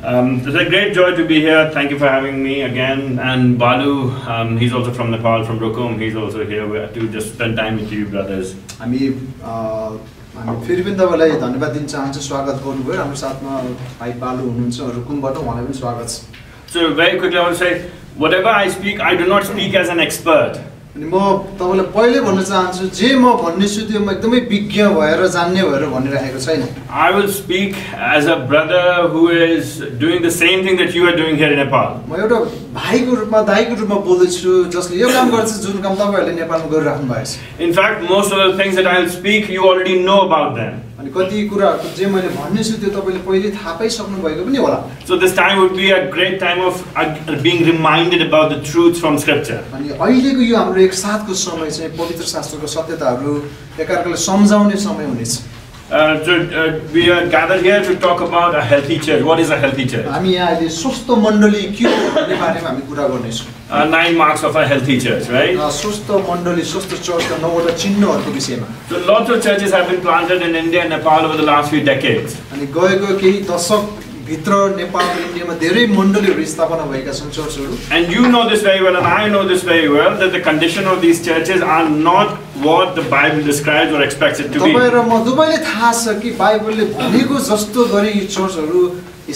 Um, it's a great joy to be here. Thank you for having me again. And Balu, um, he's also from Nepal, from Rukum. He's also here We have to just spend time with you, brothers. हामी अ, हामी फेरि पनि तपाईँलाई धन्यवाद दिन चाहन्छु स्वागत गर्नुभयो हाम्रो साथमा भाइ बालु हुनुहुन्छ रुकुमबाट उहाँलाई पनि स्वागत छ So, very quickly, I want to say whatever I speak, I do not speak as an expert. अनि म तपाईँलाई पहिल्यै भन्न चाहन्छु जे म भन्नेछु त्यो म एकदमै विज्ञ भएर जान्ने भएर भनिरहेको छैन I will speak as a brother who is doing the same thing that you are doing here in Nepal. म एउटा भाइको रूपमा दाइको रूपमा बोल्दैछु जसले यो काम गर्छ जुन काम तपाईँहरूले नेपालमा गरिराख्नु भएको छ In fact, most of the things that I will speak, you already know about them. अनि कति कुराहरूको जे मैले भन्ने छु त्यो तपाईँले पहिले थाहा पाइसक्नु भएको पनि होला। So this time would be a great time of being reminded about the truth from scripture अनि अहिलेको यो हाम्रो एक साथको समय चाहिँ पवित्र शास्त्रको सत्यताहरू एकअर्कालाई सम्झाउने समय हुनेछ। so, uh, we are gathered here to talk about a healthy church. What is a healthy church? हामी यहाँ अहिले स्वस्थ मण्डली के हो भन्ने बारेमा हामी कुरा गर्नेछौँ Uh, nine marks of a healthy church, right? अ, स्वस्थ मण्डली स्वस्थ चर्चका नौवटा चिन्हहरूको विषयमा So, lots of churches have been planted in India and Nepal over the last few decades. अनि गएको केही भित्र नेपाल इन्डियामा धेरै मण्डलीहरू स्थापना भएका छन् चर्चहरू। And you know this very well and I know this very well that the condition of this churches are not what the bible describes or expects it to be. तपाईहरु म दुबैले थाहा छ कि बाइबलले भनेको जस्तो गरी यी चर्चहरू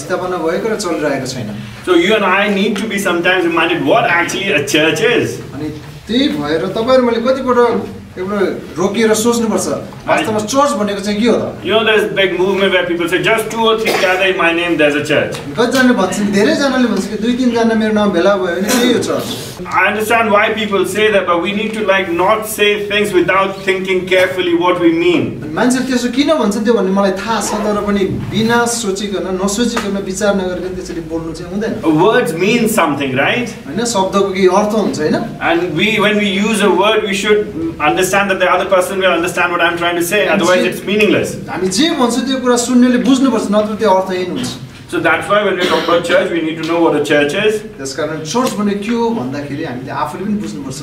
स्थापना भएको र चलिरहेको छैन। So you and I need to be sometimes reminded what actually a church is. अनि त्यही भएर तपाईहरु मैले कतिपटक रोकिएर रोकेर सोच्नुपर्छ। वास्तवमा चर्च भनेको चाहिँ के हो त? यो there big movement where people say just two or three gather in my name there is a church कतिजनाले भन्छन् धेरैजनाले भन्छ कि दुई तीन जना मेरो नाम भेला भयो भने त्यही हो church I understand why people say that but we need to like not say things without thinking carefully what we mean मान्छेले त्यसो किन भन्छन् त्यो भन्ने मलाई थाहा छ तर पनि बिना सोचिकन नसोचिकन विचार नगरिकन त्यसरी बोल्नु चाहिँ हुँदैन। वर्ड्स मीन समथिङ राइट हैन शब्दको के अर्थ हुन्छ हैन and we when we use a word we should under understand that the other person will understand what I'm trying to say. Otherwise, it's meaningless. हामी जे भन्छौँ त्यो कुरा सुन्नेले बुझ्नुपर्छ नत्र त्यो अर्थहीन हुन्छ So that's why when we talk about church, we need to know what a church is. त्यसकारण चर्च भने के हो भन्दाखेरि हामीले आफूले पनि बुझ्नुपर्छ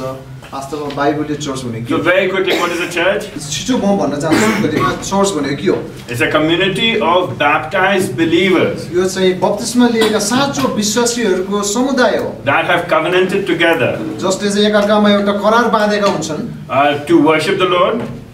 वास्तवमा बाइबलले चर्च भने के So very quickly, what is a church? छिटो म भन्न चाहन्छु कतिमा चर्च भनेको के हो It's a community of baptized believers यो चाहिँ बत्तिसमा लिएका साँचो विश्वासीहरूको समुदाय हो that have covenanted together जसले चाहिँ एकअर्कामा एउटा करार बाँधेका हुन्छन् uh, to worship the Lord.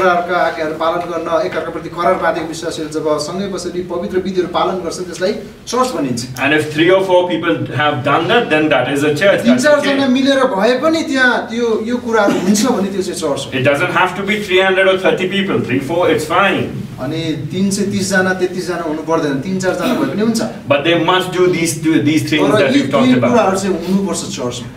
करारका आज्ञाहरू पालन गर्न एकअर्काप्रति करार बाँधेको विश्वासीहरू जब सँगै बसेर पवित्र विधिहरू पालन गर्छन् त्यसलाई चर्च भनिन्छ And if three or four people have done that, then that is a church. तिन चारजना chain. मिलेर भए पनि त्यहाँ त्यो यो कुराहरू हुन्छ भने त्यो चाहिँ चर्च हो It doesn't have to be 300 or 30 people. Three, four, it's fine. अनि तिन सय तिसजना तेत्तिसजना हुनु पर्दैन तिन चारजना भए पनि हुन्छ। But they must do this this three that we talk about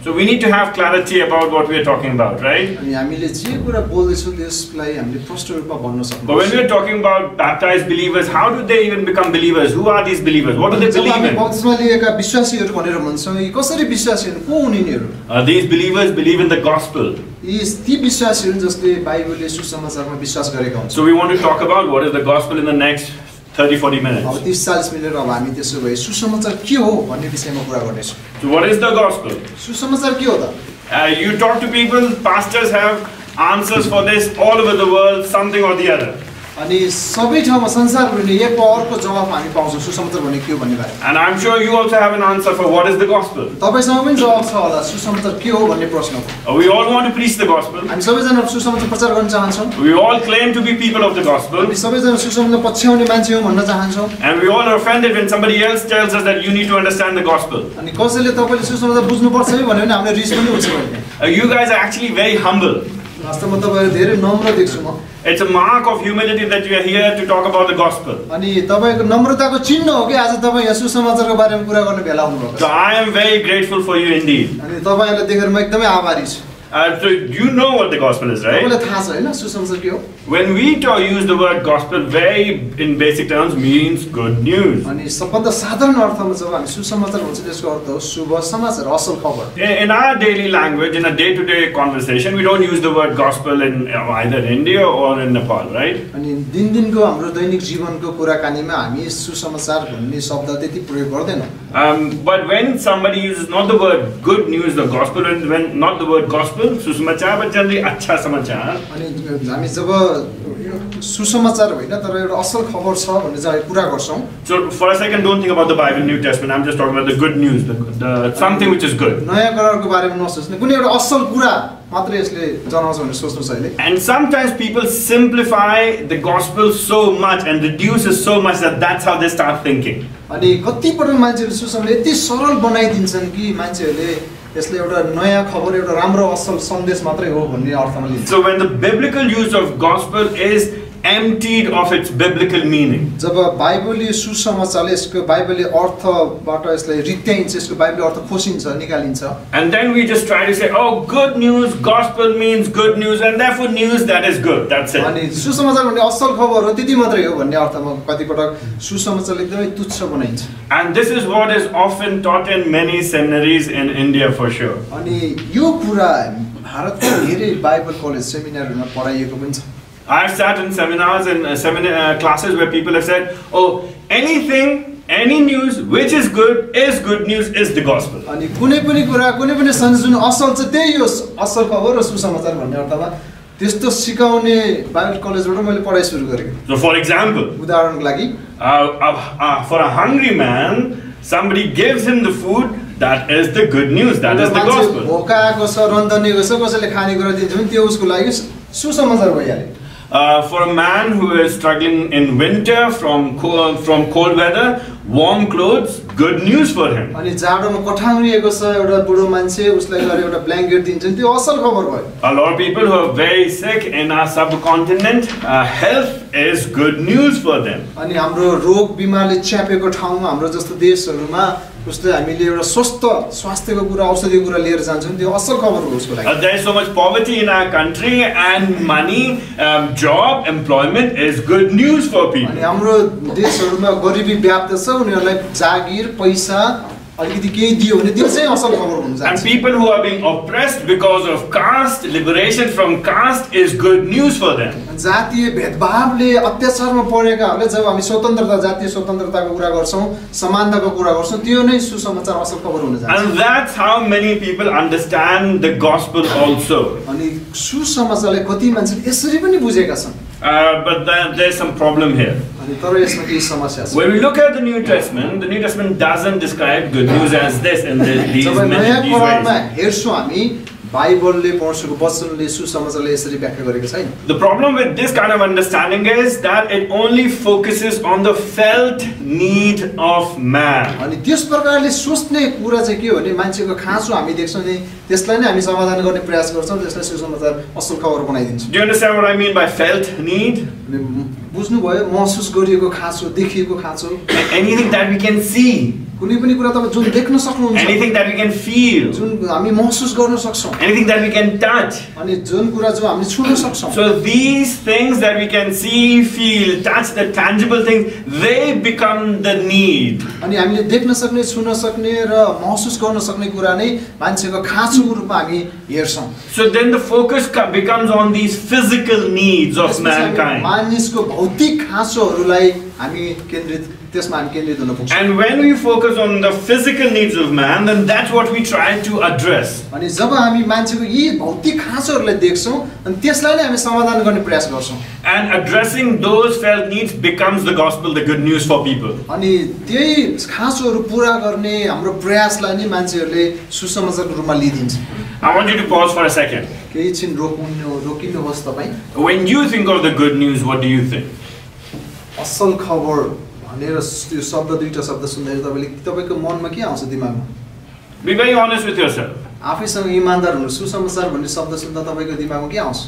so we need to have clarity about what we are talking about right अनि हामीले जे कुरा बोल्दै छौ त्यसलाई हामीले फर्स्ट रूपमा भन्न सक्छौ but when we are talking about baptised believers how do they even become believers who are this believers what do they believe in बक्समा लिएका विश्वासीहरु भनेर भन्छौ कसरी विश्वासी हुन्? को हुन् यिनीहरु? This believers believe in the gospel ती विश्वासीहरू जसले बाइबलले सुसमाचारमा विश्वास गरेका हुन्छन्। So we want to talk about what is the gospel in the next 30 40 minutes अब 30 40 मिनट अब हामी त्यसो भए सुसमाचार के हो भन्ने विषयमा कुरा गर्नेछौँ। So what is the gospel सुसमाचार के हो त? You talk to people pastors have answers for this all over the world something or the other. अनि सबै ठाउँमा संसारभरि एक अर्को जवाफ हामी पाउँछौँ सुसमाचार भने के हो भन्ने बारे And I'm sure you also have an answer for what is the gospel. तपाईँसँग पनि जवाब छ होला सुसमाचार के हो भन्ने प्रश्नको Uh, we all want to preach the gospel. हामी सबैजना सुसमाचार प्रचार गर्न चाहन्छौँ We all claim to be people of the gospel. हामी सबैजना सुसमाचार पछ्याउने मान्छे हो भन्न चाहन्छौँ And we all are offended when somebody else tells us that you need to understand the gospel. अनि कसैले तपाईँले सुसमाचार बुझ्नुपर्छ है भन्यो भने हामीलाई रिस पनि भने Uh, you guys are actually very humble. वास्तवमा तपाईँहरू धेरै नम्र देख्छु म It's a mark of humility that you are here to talk about the gospel. अनि तपाईँको नम्रताको चिन्ह हो कि आज तपाईँ यहाँ सुसमाचारको बारेमा कुरा गर्ने भेला हुनुभएको So छ I am very grateful for you indeed. अनि तपाईँहरूलाई देखेर म एकदमै आभारी छु Uh, so you know what the gospel is, right? तपाईँलाई थाहा छ होइन सुसमाचार के हो When we talk, use the word gospel, very in basic terms means good news. अनि सबभन्दा साधारण अर्थमा जब हामी सुसमाचार भन्छ त्यसको अर्थ हो शुभ समाचार असल खबर In in our daily language, in a day-to-day conversation, we don't use the word gospel in uh, either India or in Nepal, right? अनि दिनदिनको हाम्रो दैनिक जीवनको कुराकानीमा हामी सुसमाचार भन्ने शब्द त्यति प्रयोग गर्दैनौँ Um, but when somebody uses not the word good news, the gospel, and when not the word gospel, सुसमाचार जनरली अच्छा समाचार। अनि हामी जब सुसमाचार होइन तर एउटा असल खबर छ भन्ने चाहिँ कुरा गर्छौँ। So for a second don't think about the Bible New Testament I'm just talk about the good news the something which नयाँ करारको बारेमा नसोच्ने कुनै एउटा असल कुरा मात्रै यसले जनाउँछ भनेर सोच्नुहोस् अहिले। And sometimes people simplify the gospel so much and reduce is so much that how they start thinking अनि कतिपटक मान्छेहरू सुसमले यति सरल बनाइदिन्छन् कि मान्छेहरूले यसले एउटा नयाँ खबर एउटा राम्रो असल सन्देश मात्रै हो भन्ने अर्थमा लिन्छ So when the biblical use of gospel is emptied of its biblical meaning, जब बाइबलीय सुसमाचारले यसको बाइबलीय अर्थबाट यसलाई रित्याइन्छ यसको बाइबलीय अर्थ खोसिन्छ निकालिन्छ and then we just try to say, oh, good news, gospel means good news, and therefore news that is good. That's it. अनि सुसमाचार भन्ने असल खबर हो त्यति मात्रै हो भन्ने अर्थमा कतिपटक सुसमाचारले एकदमै तुच्छ बनाइन्छ And this is what is often taught in many seminaries in India for sure. अनि यो कुरा भारतको धेरै बाइबल कलेज सेमिनारहरूमा पढाइएको पनि छ I've sat in seminars and uh, seminar uh, classes where people have said, "Oh, anything, any news which is good is good news is the gospel." अनि कुनै पनि कुरा कुनै पनि सन्देश जुन असल छ त्यही हो असल खबर र सुसमाचार भन्ने अर्थमा त्यस्तो सिकाउने बाइबल कलेजबाट मैले पढाइ सुरु गरेको So, for example, उदाहरणको लागि uh, uh, uh, for a hungry man, somebody gives him the food. That is the good news. That एउटा is the मान्छे gospel. भोका आएको छ रन्धनिएको छ कसैले खानेकुरा दिन्छ भने त्यो उसको लागि सुसमाचार भइहाल्यो uh, for a man who is struggling in winter from co- from cold weather, warm clothes, good news for him. अनि जाडोमा कठाङ्रिएको छ एउटा बुढो मान्छे उसलाई गएर एउटा ब्ल्याङ्केट दिन्छ भने त्यो असल खबर भयो A lot of people who are very sick in our subcontinent, uh, health is good news for them. अनि हाम्रो रोग बिमारले च्यापेको ठाउँमा हाम्रो जस्तो देशहरूमा उसले हामीले एउटा स्वस्थ स्वास्थ्यको कुरा औषधिको कुरा लिएर जान्छौँ भने त्यो असल खबर हो उसको लागि Uh, there is so much poverty in our country, and money, um, job, employment is good news for अनि people. हाम्रो देशहरूमा गरिबी व्याप्त छ उनीहरूलाई जागिर पैसा अलिकति केही दियो भने त्यो चाहिँ असल खबर हुन And जान्छ people who are being oppressed because of caste, liberation from caste is good news for them. जातीय भेदभावले अत्याचारमा परेकाहरूले जब हामी स्वतन्त्रता जातीय स्वतन्त्रताको कुरा गर्छौँ समानताको कुरा गर्छौँ त्यो नै सुसमाचार असल खबर हुन जान्छ And that's how many people understand the gospel also. अनि सुसमाचारलाई कति मान्छेले यसरी पनि बुझेका छन् Uh, but there, there's some problem here. When we look at the New Testament, the New Testament doesn't describe good news as this and this, these, these ways. बाइबलले परमेश्वरको वचनले सुसमाचारले यसरी व्याख्या गरेको छैन। The problem with this kind of understanding is that it only focuses on the felt need of man अनि त्यस प्रकारले सोच्ने कुरा चाहिँ के हो भने मान्छेको खाँचो हामी देख्छौँ नि त्यसलाई नै हामी समाधान गर्ने प्रयास गर्छौँ त्यसलाई सुसमाचार असल खबर बनाइदिन्छौँ। Do understand what I mean by felt need बुझ्नुभयो महसुस गरिएको खाँचो देखिएको खाँचो। Anything that we can see कुनै पनि कुरा तपाईँ जुन देख्न सक्नुहुन्छ anything that we can feel जुन हामी महसुस गर्न सक्छौं। Anything that we can touch अनि जुन कुरा जो हामी छुन सक्छौं। So this things that we can see feel touch the tangible things they become the need अनि हामीले देख्न सक्ने छुन सक्ने र महसुस गर्न सक्ने कुरा नै मान्छेको खाँचोको रूपमा हामी हेर्छौं। So then the focus becomes on this physical needs of mankind मानिसको भौतिक खाँचोहरुलाई हामी केन्द्रित त्यसमा हामी केन्द्रित हुन पुग्छौँ। And when you focus on the physical needs of man then that's what we try to address अनि जब हामी मान्छेको यी भौतिक खाँचोहरूलाई देख्छौँ अनि त्यसलाई नै हामी समाधान गर्ने प्रयास गर्छौँ। And addressing those felt needs becomes the gospel the good news for people अनि त्यही खाँचोहरू पुरा गर्ने हाम्रो प्रयासलाई नै मान्छेहरूले सुसमाचारको रूपमा लिइदिन्छ। आई वान्ट यु टु पज फर अ सेकेन्ड केही छिन रोकिनु रोकिनुहोस् तपाईँ। When you think of the good news, what do you think? असल खबर भनेर त्यो शब्द दुईवटा शब्द सुन्दाखेरि तपाईँले तपाईँको मनमा के आउँछ दिमागमा Be very honest with yourself. आफैसँग इमान्दार हुनु सुसमाचार भन्ने शब्द सुन्दा तपाईँको दिमागमा के आउँछ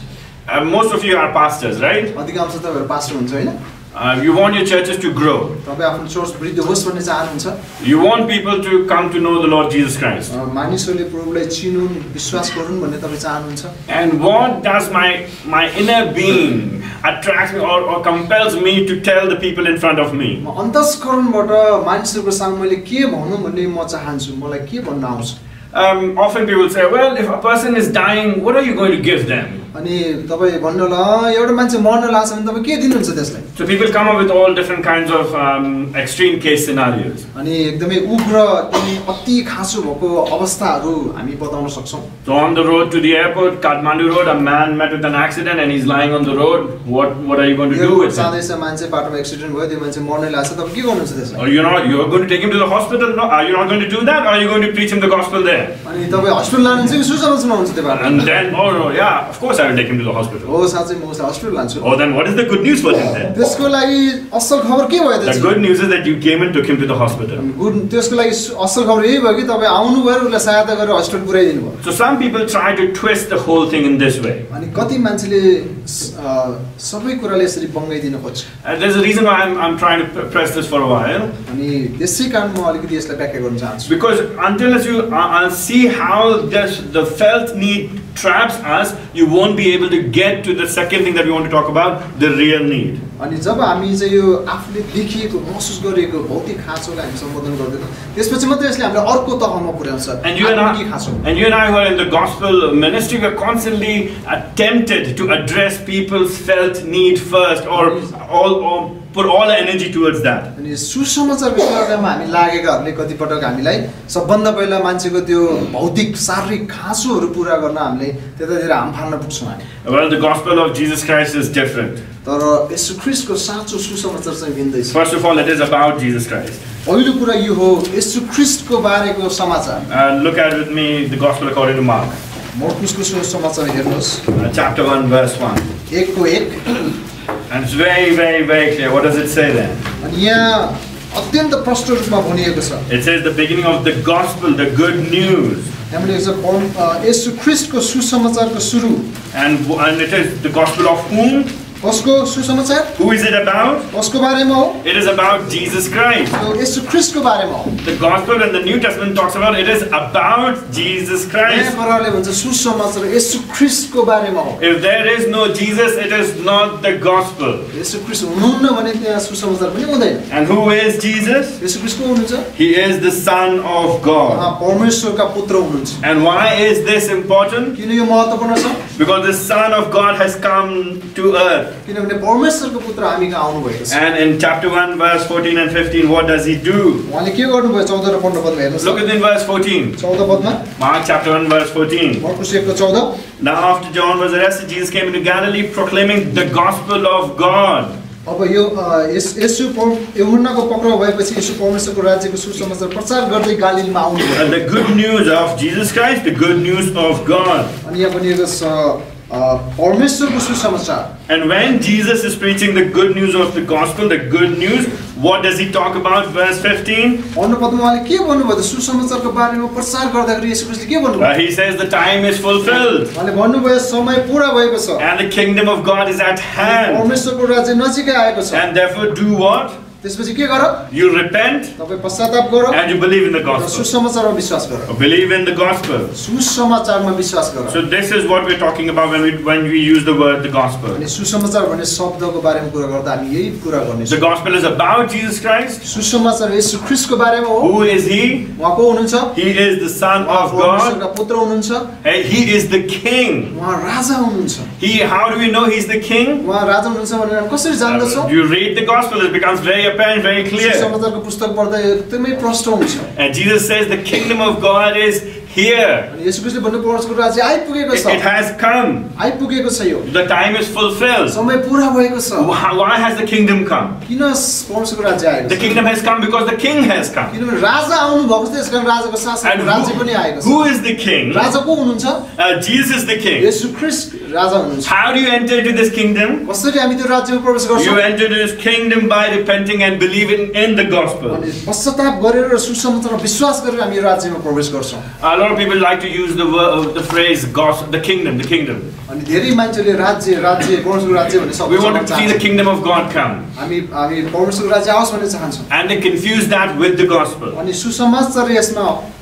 Uh, most of you are pastors, right? अधिकांश तपाईँहरू पास्टर हुन्छ होइन Uh, you want your churches to grow. तपाईँ आफ्नो चर्च वृद्धि होस् भन्ने चाहनुहुन्छ You want people to come to know the Lord Jesus Christ. अ, मानिसहरूले प्रभुलाई चिनुन् विश्वास गरून् भन्ने तपाईँ चाहनुहुन्छ And what does my my inner being attracts me or, or compels me to tell the people in front of me? म अन्तस्करणबाट मानिसहरूको सामु मैले के भनौँ भन्ने म चाहन्छु मलाई के भन्न आउँछ Um, often people say, well, if a person is dying, what are you going to give them? अनि तपाईँ भन्नु ल एउटा मान्छे मर्न लाग्छ भने तपाईँ के दिनुहुन्छ त्यसलाई? So people come up with all different kinds of extreme case scenarios अनि एकदमै उग्र अनि अति खासो भएको अवस्थाहरू हामी बताउन सक्छौ। So on the road to the airport Kathmandu road a man met with an accident and is lying on the road what what are you going to do it जाँदैछ मान्छे बाटोमा एक्सिडेन्ट भयो त्यो मान्छे मर्न लाग्छ तब के गर्नुहुन्छ त्यसलाई? You not you are going to take him to the hospital no are you not going to do that are you going to preach him the gospel there अनि तपाईँ हस्पिटल लानुहुन्छ कि सुसमाचारमा हुन्छ त्यो बाटो? And then oh yeah of course I will take him to the hospital. हो साँच्चै म उसलाई हस्पिटल लान्छु Oh, then what is the good news for him then? त्यसको लागि असल खबर के भयो The त्यसको good news is that you came and took him to the hospital. Good त्यसको लागि असल खबर यही भयो कि तपाईँ आउनुभयो र उसलाई सहायता गरेर हस्पिटल पुऱ्याइदिनु भयो So some people try to twist the whole thing in this way. अनि कति मान्छेले सबै कुराले यसरी बङ्गाइदिन खोज्छ And there's a reason why I'm, I'm trying to p- press this for a while. अनि त्यसै कारण म अलिकति यसलाई व्याख्या गर्न चाहन्छु Because until as you uh, uh, see how this, the felt need traps us, you won't be able to get to the second thing that we want to talk about, the real need. अनि जब हामी चाहिँ यो आफूले देखिएको महसुस गरिएको भौतिक खाँचोलाई हामी सम्बोधन गर्दैनौँ त्यसपछि मात्रै यसले हामीलाई अर्को तहमा पुर्याउँछ And you and आत्मिक I, खाँचो and you and I who are in the gospel ministry, we're constantly uh, tempted to address people's felt need first, or all, or put all our energy towards that. अनि सुसमाचार विश्वमा हामी लागेकाहरूले कतिपटक हामीलाई सबभन्दा पहिला मान्छेको त्यो भौतिक शारीरिक खाँचोहरू पुरा गर्न हामीले त्यतातिर हाम फाल्न पुग्छौँ हामी Well, the gospel of Jesus Christ is different. तर यसु ख्रिस्टको साँचो सुसमाचार चाहिँ भिन्दैछ First of all, it is about Jesus Christ. पहिलो कुरा यो हो यसु ख्रिस्टको बारेको समाचार Uh, look at with me the gospel according to Mark, मर्कुसको सुसमाचार हेर्नुहोस् uh, chapter 1, verse 1. एकको एक And it's very, very, very clear. What does it say there? अनि यहाँ अत्यन्त प्रष्ट रूपमा भनिएको छ It says the beginning of the gospel, the good news. हामीले लेख्छ पौल- अ, यसु ख्रिस्टको सुसमाचारको सुरु And, and it is the gospel of whom? कसको सुसमाचार Who is it about? कसको बारेमा हो It is about Jesus Christ. यो यसु ख्रिस्टको बारेमा हो The gospel in the New Testament talks about it is about Jesus नयाँ Christ. प्रकारले भन्छ सुसमाचार यसु ख्रिस्टको बारेमा हो If there is no Jesus, it is not the gospel. Yesu Christ हुनुहुन्न भने त्यहाँ सुसमाचार पनि हुँदैन And who is Jesus? Yesu Christ को हुनुहुन्छ He is the Son of God. उहाँ परमेश्वरका पुत्र हुनुहुन्छ And why is this important? किन यो महत्त्वपूर्ण छ because the Son of God has come to earth. And in chapter 1, verse 14 and 15, what does he do? Look at in verse 14. Mark chapter 1, verse 14. Now, after John was arrested, Jesus came into Galilee proclaiming the gospel of God. अब यो yes Yesu यहुन्नाको पक्राउ भएपछि यसु परमेश्वरको राज्यको सुसमाचार प्रचार गर्दै गालिलमा आउनु the good news of Jesus Christ the good news of God अनि यहाँ पनि यस परमेश्वरको सुसमाचार And when Jesus is preaching the good news of the gospel, the good news, what does he talk about? Verse 15. पन्ध्र पदमा उहाँले के भन्नुभयो त सुसमाचारको बारेमा प्रचार गर्दाखेरि यसु ख्रिस्टले के भन्नुभयो Uh, he says the time is fulfilled उहाँले भन्नुभयो समय पुरा भएको छ and the kingdom of God is at hand. परमेश्वरको राज्य नजिकै आएको छ And therefore, do what? त्यसपछि के गर You repent तपाईँ पश्चाताप गर and you believe in the raw gospel. सुसमाचारमा विश्वास गर Or believe in the gospel. सुसमाचारमा विश्वास गर So this is what we're talking about when we when we use the word the gospel. अनि सुसमाचार भन्ने शब्दको बारेमा कुरा गर्दा हामी यही कुरा The गर्नेछौँ gospel is about Jesus Christ. सुसमाचार यसु ख्रिस्टको बारेमा हो Who is he? उहाँ को हुनुहुन्छ He is the Son उहाँ of God. परमेश्वरका पुत्र हुनुहुन्छ Hey, He is the King. उहाँ राजा हुनुहुन्छ He. How do we know He's the King? उहाँ राजा हुनुहुन्छ भनेर हामी कसरी जान्दछौँ You read the gospel; it becomes very Japan very clear. And Jesus says the kingdom of God is here. अनि यसु ख्रिस्टले भन्नु परमेश्वरको राज्य आइपुगेको It, it छ has come. आइपुगेको छ यो The time is fulfilled. समय पुरा भएको छ Why, why has the kingdom come? किन परमेश्वरको राज्य आएको The छ kingdom has come because the King has come. किनभने राजा आउनु भएको छ त्यस कारण राजाको शासन And राज्य who, पनि आएको who छ is the King? राजा को हुनुहुन्छ Uh, Jesus is the King. Yesu Christ राजा हुनुहुन्छ How do you enter into this kingdom? कसरी हामी त्यो राज्यमा प्रवेश You गर्छौँ enter into this kingdom by repenting and believing in the gospel. अनि पश्चाताप गरेर र सुसमाचारमा विश्वास गरेर हामी यो राज्यमा प्रवेश गर्छौँ A lot of people like to use the word, the phrase "gospel," the kingdom, the kingdom. अनि धेरै मान्छेले राज्य राज्य परमेश्वरको राज्य भन्ने We शब्द want चलाउन to see the चाहन्छ kingdom of God come. हामी हामी परमेश्वरको राज्य आओस् भन्ने चाहन्छौँ And they confuse that with the gospel. अनि सुसमाचार यसमा अनि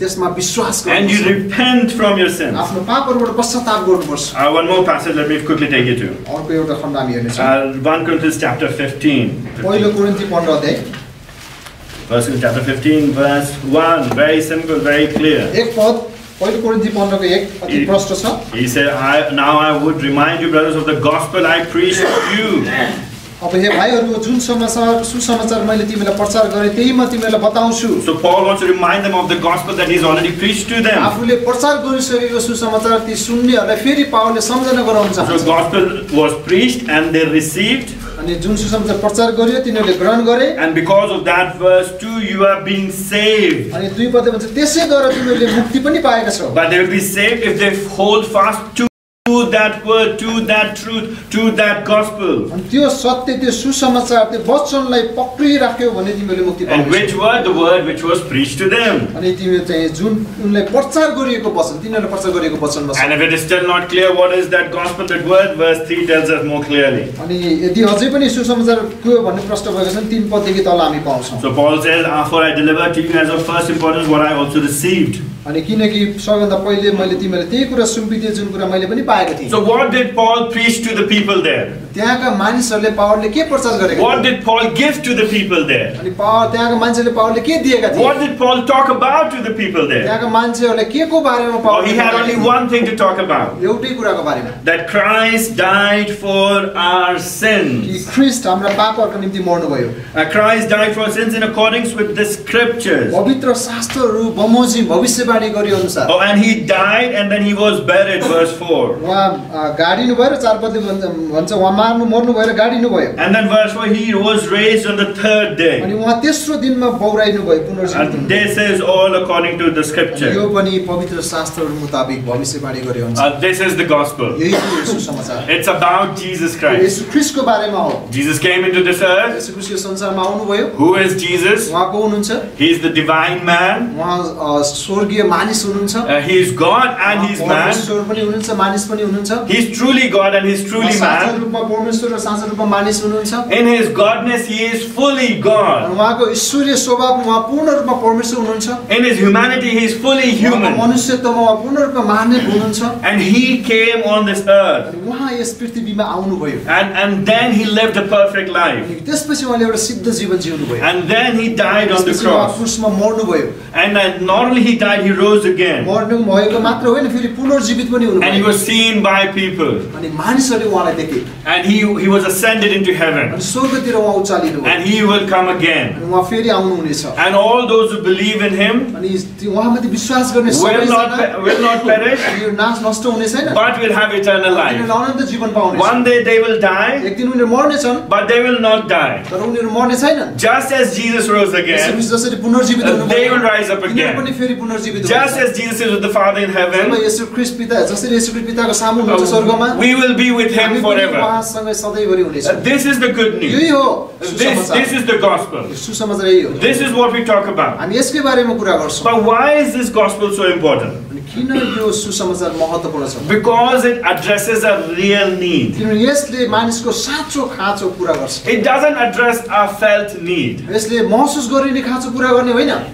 त्यसमा विश्वास and you गर्नुपर्छ repent from your sins. आफ्नो पापहरूबाट पश्चाताप गर्नुपर्छ Uh, one more passage, let me quickly take you to. अर्को एउटा खण्ड हामी हेर्नेछौँ Uh, 1 Corinthians chapter 15. पहिलो कुरिन्ती पन्ध्र अध्याय First Corinthians chapter 15, verse 1. Very simple, very clear. एक पद पहिलो कुरिन्ती पन्ध्रको एक अति ए- प्रष्ट छ He said, I, Now I would remind you, brothers, of the gospel I preached to you. अब हे भाइहरूको जुन समाचार सुसमाचार मैले तिमीलाई प्रचार गरे त्यही म तिमीलाई बताउँछु। So Paul wants to remind them of the gospel that is already preached to them आफूले प्रचार गरिसकेको सुसमाचार ती सुन्नेहरूलाई फेरि पावलले सम्झना गराउन चाहन्छ so gospel was preached and they received अनि जुन सुसमाचार प्रचार गरियो तिनीहरूले ग्रहण गरे। And because of that verse two you are being saved अनि दुई पदे भन्छ त्यसै गरेर तिमीहरूले मुक्ति पनि पाएका छौ। But they will be saved if they hold fast to that word, to that truth, to that gospel. अनि त्यो सत्य त्यो सुसमाचार त्यो वचनलाई पक्रिराख्यो भने तिमीहरूले मुक्ति And which पाउँछौ word? The word which was preached to them. अनि तिमीले चाहिँ जुन उनलाई प्रचार गरिएको वचन तिनीहरूले प्रचार गरिएको वचनमा छ And if it is still not clear what is that gospel, that word, verse 3 tells us more clearly. अनि यदि अझै पनि सुसमाचार के हो भन्ने प्रश्न भएको छ भने तिन पददेखि तल हामी पाउँछौँ So Paul says, "Ah, For I delivered to you as of first importance what I also received. अनि किनकि सबैभन्दा पहिले मैले तिमीलाई त्यही कुरा सुम्पिदिएँ जुन कुरा मैले पनि पाएको थिएँ So what did Paul preach to the people there? त्यहाँका मानिसहरूले पावरले के प्रचार गरेका What थिए? did Paul give to the people there? अनि पावर त्यहाँका मान्छेले पावरले के दिएका थिए What did Paul talk about to the people there? त्यहाँका मान्छेहरूले के को बारेमा Oh, power he had only one thing to talk about. एउटै कुराको बारेमा That Christ died for our कि sins. ख्रिस्ट हाम्रा पापहरूको निम्ति मर्नुभयो Uh, Christ died for our sins in accordance with the scriptures. पवित्र शास्त्रहरू बमोजिम भविष्यवाणी गरे अनुसार Oh, and he died and then he was buried, verse 4. उहाँ अ, गाडिनु भयो र चार पदले भन्छ भन्छ उहाँ मार्नु मर्नु भयो र गाडिनु भयो And then verse 4, he was raised on the third अनि day. उहाँ तेस्रो दिनमा बौराइनु भयो पुनर्जीवित And हुनुभयो। this is all according to the अनि यो scripture. पनि पवित्र शास्त्रहरू मुताबिक भविष्यवाणी गरे हुन्छ Uh, this is the gospel. यही हो सुसमाचार It's about Jesus Christ. Yesu ख्रिस्टको बारेमा हो Jesus came into this earth. Yesu Christ यो संसारमा आउनुभयो Who is Jesus? उहाँ को हुनुहुन्छ He is the divine man. उहाँ अ, स्वर्गीय मानिस हुनुहुन्छ Uh, he is God and he is उहाँ man. परमेश्वर पनि हुनुहुन्छ मानिस पनि हुनुहुन्छ He is truly God and he is उहाँ truly साँचो man. रूपमा परमेश्वर र साँचो रूपमा मानिस हुनुहुन्छ In his godness, he is fully अनि God. उहाँको ईश्वरीय स्वभाव उहाँ पूर्ण रूपमा परमेश्वर हुनुहुन्छ In his humanity, he is fully उहाँको human. मनुष्यत्वमा उहाँ पूर्ण रूपमा मानव हुनुहुन्छ And he came on this earth. अनि उहाँ यस पृथ्वीमा आउनुभयो And, and then he lived a perfect life. अनि त्यसपछि उहाँले एउटा सिद्ध जीवन जिउनुभयो And then he died on the त्यसपछि उहाँ cross. क्रुसमा मर्नुभयो And uh, not only he died, he rose again. मर्नु भएको मात्र होइन फेरि पुनर्जीवित पनि And he हुनुभयो was seen by people. अनि मानिसहरूले उहाँलाई देखे And he, he was ascended into heaven. अनि स्वर्गतिर उहाँ उचालिनु भयो And he will come again. अनि उहाँ फेरि आउनुहुनेछ And all those who believe in him अनि त्यो उहाँमाथि विश्वास गर्ने will not, सबैजना pe- will not perish, यो नाश नष्ट हुने छैन but will have eternal life. तिनीहरूले अनन्त जीवन पाउने One day they will die, एक दिन उनीहरू मर्नेछन् but they will not die. तर उनीहरू मर्ने छैनन् Just as Jesus rose यसो again, ख्रिस्ट जसरी पुनर्जीवित Uh, हुनुभयो they will rise up तिनीहरू again. पनि फेरि पुनर्जीवित Just as Jesus is with the Father in heaven, uh, we will be with him forever. Uh, this is the good news. This, this is the gospel. This is what we talk about. But why is this gospel so important? because it addresses a real need. It doesn't address a felt need.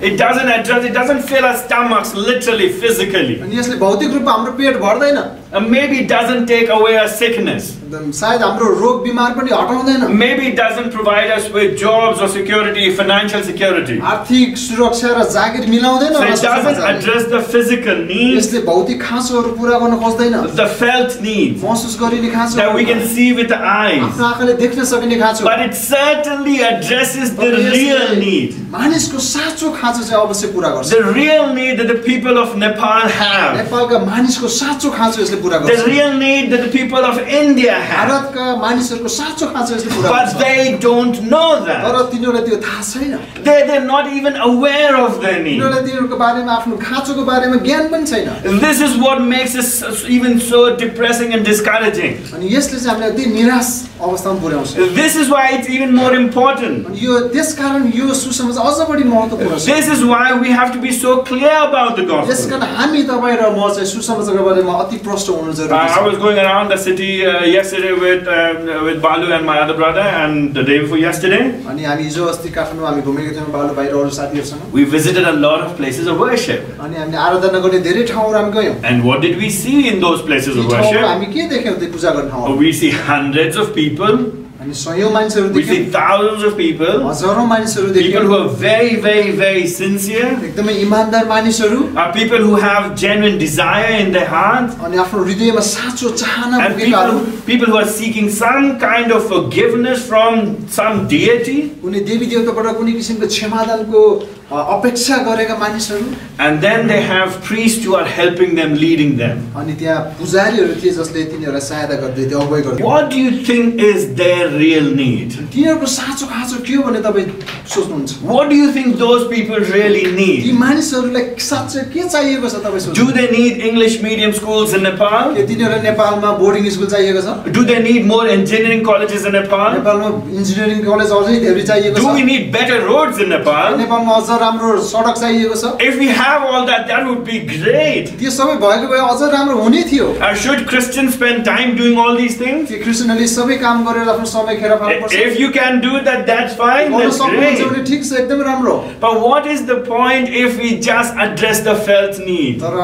It doesn't address, it doesn't fill a stomach. Stomachs literally, physically. अनि यसले रूपमा हाम्रो पेट भर्दैन And maybe it doesn't take away our sickness. एकदम सायद हाम्रो रोग बिमार पनि हटाउँदैन Maybe it doesn't provide us with jobs or security, financial security. आर्थिक सुरक्षा र जागिर मिलाउँदैन So होला it doesn't सुसमाचारले। address the physical needs, यसले भौतिक खाँचोहरू पुरा गर्न खोज्दैन the felt needs महसुस गरिने खाँचो that we can see with the eyes. आफ्नो आँखाले देख्न सकिने खाँचो But it certainly addresses the तर real यसले need. मानिसको साँचो खाँचो चाहिँ अवश्य पुरा गर्छ The real need that the people of Nepal have. नेपालका मानिसको साँचो खाँचो यसले पुरा the real need that the people of India have. भारतका मानिसहरूको साँचो खाँचो यसले पुरा But गर्छ they don't know that. तर तिनीहरूलाई त्यो थाहा छैन They, they're not even aware of their need. तिनीहरूलाई तिनीहरूको बारेमा आफ्नो खाँचोको बारेमा ज्ञान पनि छैन This is what makes us even so depressing and discouraging. अनि यसले चाहिँ हामीलाई अति निराश अवस्थामा पुर्याउँछ This is why it's even more important. अनि यो त्यसकारण यो सुसमाचार अझ बढी महत्त्वपूर्ण छ This is why we have to be so clear about the gospel. यसकारण हामी तपाईँ र म चाहिँ सुसमाचारको बारेमा अति प्रष्ट हुनु Uh, जरुरी I छ was going around the city uh, yesterday with um, with Balu and my other brother, and the day before yesterday, अनि हामी हिजो अस्ति काठमाडौँ हामी घुमेको थियौँ बालु बाहिर अरू साथीहरूसँग we visited a lot of places of worship. अनि हामीले आराधना गर्ने धेरै ठाउँहरू हामी गयौँ And what did we see in those places ती of ठाउँहरू worship? हामी के देख्यौँ त्यो पूजा गर्ने Oh, ठाउँ we see hundreds of people. अनि सयौँ मानिसहरू We see देख्यौँ thousands of people. हजारौँ मानिसहरू People who are very, very, very sincere. एकदमै इमान्दार मानिसहरू Uh, people who have genuine desire in their heart. अनि आफ्नो हृदयमा साँचो चाहना And पुगेकाहरू people, who are seeking some kind of forgiveness from some deity. उनी देवी देवताबाट कुनै किसिमको क्षमादानको अ, अपेक्षा गरेका मानिसहरू। And then they have priest you are helping them leading them अनि त्यहाँ पुजारीहरू थिए जसले तिनीहरूलाई सहायता गर्दै थियो अगुवाई गर्दै what do you think is their real need तिनीहरूको साँचो खाँचो के हो भने तपाईँ सोच्नुहुन्छ? What do you think those people really need ती मानिसहरूलाई साँच्चै के चाहिएको छ तपाईँ सोच्नु? Do they need English medium schools in Nepal के तिनीहरूलाई नेपालमा बोर्डिङ स्कुल चाहिएको छ? Do they need more engineering colleges in Nepal नेपालमा इन्जिनियरिङ कलेज अझै धेरै चाहिएको छ। Do we need better roads in Nepal नेपालमा अझ राम्रो सडक चाहिएको छ। If we have all that then would be great त्यो सबै भएको भए अझ राम्रो हुने थियो। I should christian spend time doing all these things के क्रिस्चियनले सबै काम गरेर आफ्नो समय खेर पाउनु पर्छ? If you can do that that's fine that's great भने ठीक छ एकदम राम्रो। But what is the point if we just address the felt need तर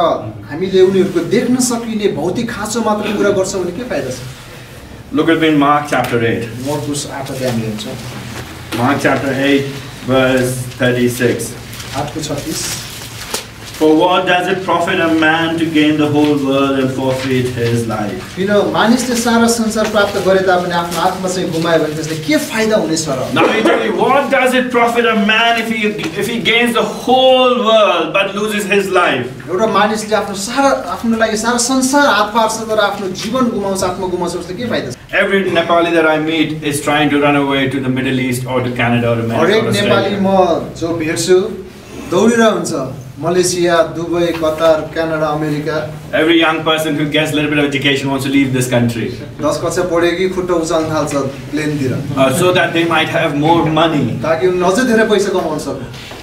हामीले उनीहरूको देख्न सकिने भौतिक खाँचो मात्र कुरा गर्छौँ भने के फाइदा छ? Look at me in Mark chapter 8. Mark chapter 8. verse 36. For what does it profit a man to gain the whole world and forfeit his life? किन मानिसले सारा संसार प्राप्त गरे तापनि आफ्नो आत्मा चाहिँ गुमायो भने त्यसले के फाइदा हुनेछ र Now we tell you, what does it profit a man if he if he gains the whole world but loses his life? एउटा मानिसले आफ्नो सारा आफ्नो लागि सारा संसार हात पार्छ तर आफ्नो जीवन गुमाउँछ आत्मा गुमाउँछ उसले के फाइदा छ Every Nepali that I meet is trying to run away to the Middle East or to Canada or America हरेक or नेपाली Australia. म जो भेट्छु दौडिरहेको हुन्छ Malaysia Dubai Qatar Canada America Every young person who gets a little bit of education wants to leave this country uh, so that they might have more money.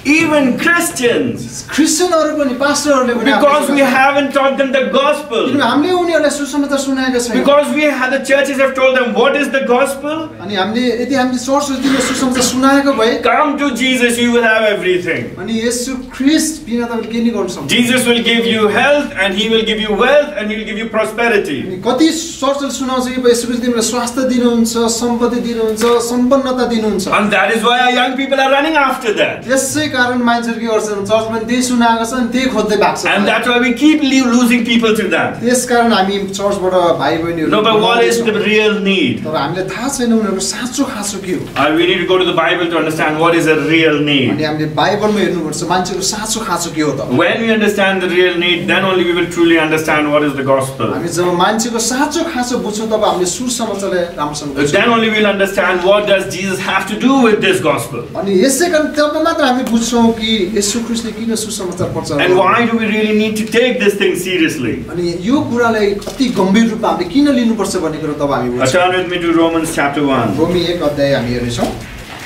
ताकि उनीहरूले अझै धेरै पैसा कमाउन सक्नु Even Christians, क्रिस्चियनहरू पनि पास्टरहरूले पनि आफ्नो because we पैसा- haven't taught them the gospel. किनभने हामीले उनीहरूलाई सुसमाचार सुनाएका छैनौँ Because we have the churches have told them what is the gospel. अनि हामीले यदि हामीले चर्चहरूतिर सुसमाचार सुनाएको भए Come to Jesus, you will have everything. अनि यसो ख्रिस्ट बिना तपाईँले के नै गर्नु सक्नु Jesus will give you health and he will give you wealth and he will give you prosperity. अनि कति चर्चले सुनाउँछ कि यसो ख्रिस्ट तिमीलाई स्वास्थ्य दिनुहुन्छ सम्पत्ति दिनुहुन्छ सम्पन्नता दिनुहुन्छ And that is why our young people are running after that. त्यसै कारण मान्छेहरू के गर्छन् चर्चमा पनि त्यही सुनाएको छ अनि त्यही खोज्दै भएको And छ that's why we keep losing people to that. त्यस कारण हामी चर्चबाट भाइ बहिनीहरू No, but what is the real need? तर हामीलाई थाहा छैन उनीहरूको साँचो खाँचो के हो Uh, we need to go to the Bible to understand what is a real अनि need. हामीले बाइबलमा हेर्नुपर्छ मान्छेको साँचो खाँचो के हो त When we understand the real need, then only we will truly understand what is the gospel. हामी जब मान्छेको साँचो खाँचो बुझ्छौँ तब हामीले सुसमाचारलाई राम्रोसँग Then only we'll understand what does Jesus have to do with this gospel. अनि यसै कारण तब मात्र हामी बुझ्छौँ कि यसो ख्रिस्टले किन सुसमाचार And पर्छ why do we really need to take this thing seriously? अनि यो कुरालाई अति गम्भीर रूपमा हामीले किन लिनुपर्छ भन्ने कुरो तब हामी turn with me to Romans chapter 1. रोमी एक अध्याय हामी हेर्नेछौँ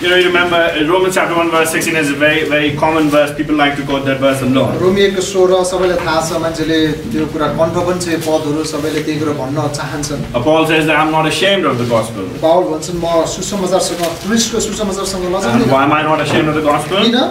You know, you remember uh, Romans chapter 1, verse 16 is a very, very common verse. People like to quote that verse a lot. रोमी एकको सोह्र सबैलाई थाहा छ मान्छेले त्यो कुरा कण्ठ पनि छ यो पदहरू सबैले त्यही कुरा भन्न चाहन्छन् Uh, Paul says that I'm not ashamed of the gospel. पावल भन्छन् म सुसमाचारसँग क्रिस्टको सुसमाचारसँग And लजाउँदिनँ why am I not ashamed of the gospel? किन Uh,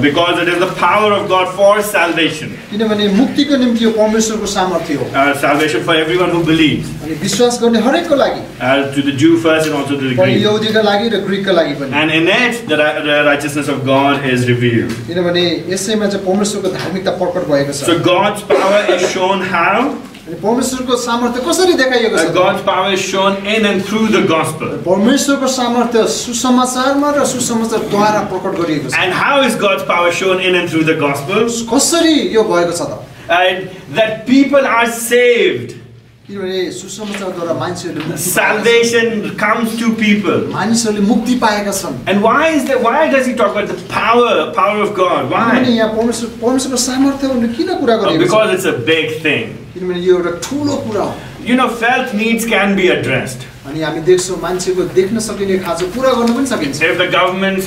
because it is the power of God for salvation. किनभने मुक्तिको निम्ति यो परमेश्वरको सामर्थ्य हो Uh, salvation for everyone who believes. अनि विश्वास गर्ने हरेकको लागि Uh, to the Jew first and also to the पनि Greek. यहुदीका लागि र ग्रिकका लागि पनि And in it, the, ri- the righteousness of God is revealed. किनभने यसैमा चाहिँ परमेश्वरको धार्मिकता प्रकट भएको छ So God's power is shown how? अनि परमेश्वरको सामर्थ्य कसरी देखाइएको Uh, छ God's power is shown in and through the gospel. परमेश्वरको सामर्थ्य सुसमाचारमा र सुसमाचारद्वारा प्रकट गरिएको छ And how is God's power shown in and through the gospel? कसरी यो भएको छ त Uh, that people are saved किनभने सुसमाचारद्वारा मान्छेहरूले मुक्ति पाएका छन्। Salvation comes to people. मानिसहरूले मुक्ति पाएका छन् And why is that? Why does he talk about the power, power of God? किनभने Why? यहाँ परमेश्वर परमेश्वरको सामर्थ्य भन्ने किन कुरा Oh, गरेको छ because it's a big thing. You know, health You know, felt needs can be addressed. अनि हामी देख्छौँ मान्छेको देख्न सकिने खाँचो पुरा गर्न पनि सकिन्छ। If the government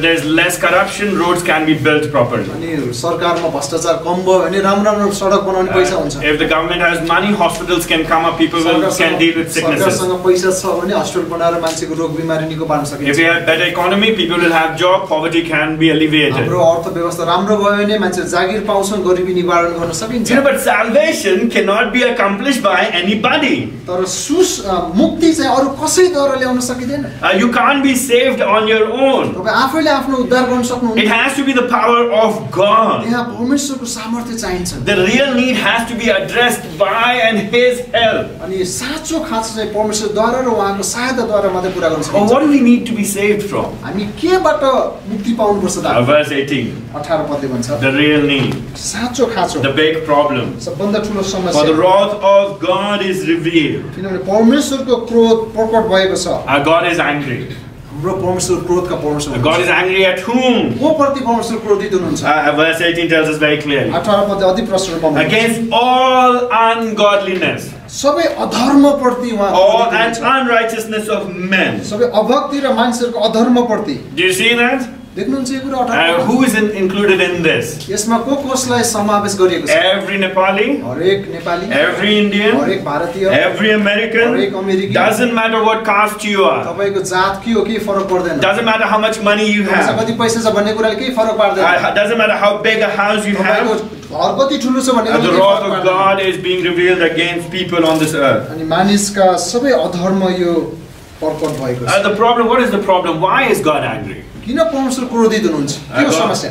there is less corruption roads can be built properly अनि सरकारमा भ्रष्टाचार कम भयो भने राम्रो राम्रो सडक बनाउने पैसा हुन्छ। If the government has money hospitals can come up people will can deal with sickness सरकारसँग पैसा छ भने हस्पिटल बनाएर मान्छेको रोग बिमारी निको पार्न सकिन्छ। If you have better economy people will have job poverty can be alleviated हाम्रो अर्थव्यवस्था राम्रो भयो भने मान्छे जागिर पाउँछन् गरिबी निवारण गर्न सकिन्छ। But salvation can not be accomplish by anybody तर सुस मुक्ति मुक्ति चाहिँ अरू कसैद्वारा ल्याउन सकिँदैन Uh, you can't be saved on your own. तपाईँ आफैले आफ्नो उद्धार गर्न It सक्नुहुन्न has to be the power of God. यहाँ परमेश्वरको सामर्थ्य चाहिन्छ The real need has to be addressed by and His help. अनि साँचो खाँचो चाहिँ परमेश्वरद्वारा र उहाँको सहायताद्वारा मात्रै पुरा गर्न Or सकिन्छ what do we need to be saved from? हामी केबाट मुक्ति पाउनुपर्छ Uh, त verse 18. अठार पदले भन्छ The real need. साँचो खाँचो The big problem. सबभन्दा ठुलो For the समस्या wrath of God is revealed. किनभने परमेश्वरको क्रोध क्रोध प्रकट भएको छ। गॉड इज एंग्री हाम्रो परमेश्वर क्रोधका परमेश्वर God is angry at whom? को प्रति परमेश्वर क्रोधित हुनुहुन्छ? Verse 18 tells us very clearly अठार पदले अति प्रश्न पर्नु अगेंस्ट ऑल अनगॉडलीनेस सबै अधर्म प्रति वहाँ all and unrighteousness of men सबै अभक्ति र मानिसहरुको अधर्म प्रति do you see that देख्नुहुन्छ यो कुरा Uh, अठार who is in, included in this? यसमा को कसलाई समावेश गरिएको छ Every Nepali, हरेक नेपाली every Indian, हरेक भारतीय every American. हरेक अमेरिकी Doesn't matter what caste you are. तपाईँको जात के हो केही फरक पर्दैन Doesn't matter how much money you तपाईँसँग have. कति पैसा छ भन्ने कुराले केही फरक पार्दैन Uh, doesn't matter how big a house you तपाईँको have. घर कति ठुलो छ भन्ने Uh, the कुराले केही wrath फरक of पार्दैन। God is being revealed against people on this earth. अनि मानिसका सबै अधर्म यो प्रकट भएको Uh, छ the problem, what is the problem? Why is God angry? किन परमेश्वर क्रोधित हुनुहुन्छ? के हो समस्या?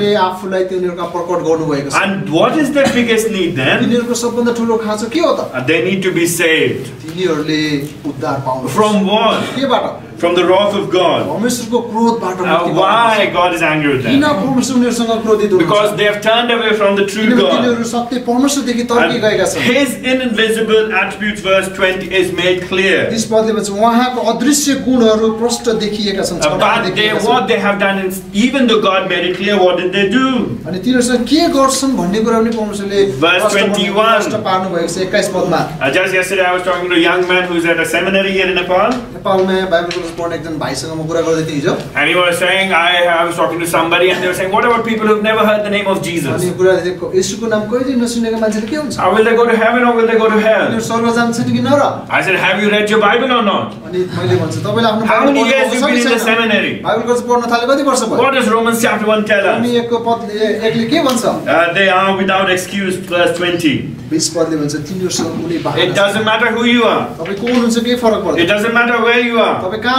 परमेश्वरले आफूलाई तिनीहरूका प्रकट गर्नुभएको छ And what is their biggest need then? तिनीहरूको सबभन्दा ठुलो खाँचो के हो त They need to be saved. तिनीहरूले उद्धार पाउनु From what? केबाट from the wrath of God. Uh, why God is angry with them? Because they have turned away from the true God. And his invisible attributes, verse 20, is made clear. But they, what they have done, is, even though God made it clear, what did they do? Verse 21. Uh, just yesterday I was talking to a young man who's at a seminary here in Nepal नेपालमा Bible college पढ्ने एकजना भाइसँग म कुरा गर्दै थिएँ हिजो and he was saying, I, I was talking to somebody, and they were saying, What about people who've never heard the name of अनि Jesus? कुरा थियो यसुको नाम कहिले नसुनेको मान्छेले के हुन्छ Uh, will they go to heaven or will they go to hell? उनीहरू स्वर्ग जान्छन् कि न र I said, Have you read your Bible or not? अनि मैले भन्छु तपाईँले आफ्नो How बाइबल many years पढ्नु you've been in भएको the छ कि छैन? seminary? बाइबल कलेज पढ्न थाले कति वर्ष भयो What does Romans chapter 1 tell अनि us? एकको पद ए- एकले के भन्छ Uh, they are without excuse, verse 20. बिस पदले भन्छ तिनीहरूसँग कुनै It बाहना छैन। doesn't matter who you are, तपाईँ को हुनुहुन्छ केही फरक it पर्दैन doesn't matter where you are, तपाईँ कहाँ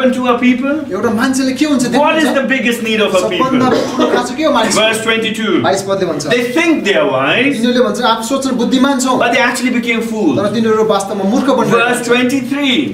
to a people? What is the biggest need of a people? Verse 22. They think they are wise. But they actually became fools. Verse 23.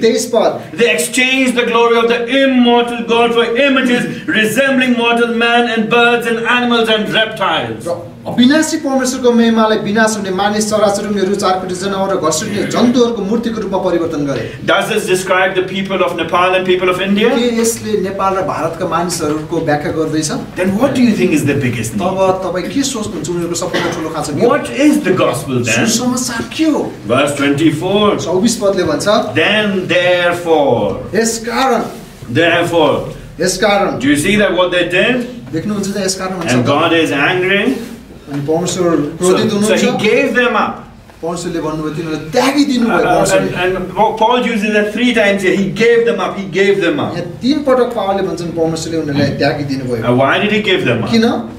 They exchanged the glory of the immortal God for images resembling mortal man and birds and animals and reptiles. र अविनाशी परमेश्वरको महिमालाई विनाश हुने मानिस चराचुरुङ्गीहरू चारपट्टि जनावर र घरसुक्ने जन्तुहरूको मूर्तिको रूपमा परिवर्तन गरे Does this describe the people of Nepal and people of India? के यसले नेपाल र भारतका मानिसहरूको व्याख्या गर्दैछ Then what do you think is the biggest need? तब तपाईँ के सोच्नुहुन्छ उनीहरूको सबभन्दा ठुलो खाँचो के हो? What is the gospel then? सुसमाचार के हो Verse 24. चौबिस पदले भन्छ Then therefore, यस कारण therefore, यस कारण do you see that what they did? देख्नुहुन्छ त यस कारण भन्छ And त? God is angry. अनि परमेश्वर So, क्रोधित so हुनुहुन्छ he gave them up. परमेश्वरले भन्नुभयो तिनीहरूलाई त्यागिदिनु Uh, भयो uh, परमेश्वरले and, and Paul uses that three times here. He gave them up. He gave them up. यहाँ तिन पटक पावरले भन्छन् परमेश्वरले उनीहरूलाई त्यागिदिनु भयो Uh, why did he give them up? किन Uh,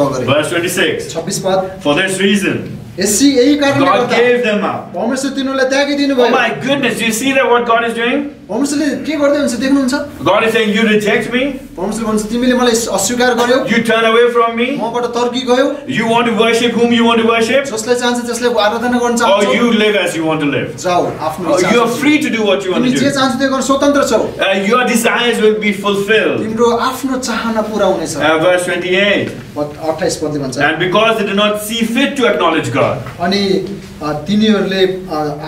गरे Verse 26. छब्बिस पद For this reason, यसै यही कारणले God गर्दा gave them up. परमेश्वर तिनीहरूलाई त्यागिदिनु Oh भयो my goodness, do you see that what God is doing? परमेश्वरले के गर्दै हुन्छ देख्नुहुन्छ God is saying, You reject me, परमेश्वर भन्छ तिमीले मलाई अस्वीकार गर्यौ you turn away from me, मबाट तर्की गयौ you want to worship whom you want to worship, जसलाई चाहन्छ त्यसलाई आराधना गर्न or चाहन्छौ you live as you want to live. जाऊ आफ्नो Oh, इच्छा you are अनुसार। free to do what you want तिमी to जे do. चाहन्छौ त्यो गर्न स्वतन्त्र छौ Uh, your desires will be fulfilled. तिम्रो आफ्नो चाहना पुरा हुनेछ Uh, verse 28. अठाइस पदले भन्छ And because they did not see fit to acknowledge God. अनि अ, तिनीहरूले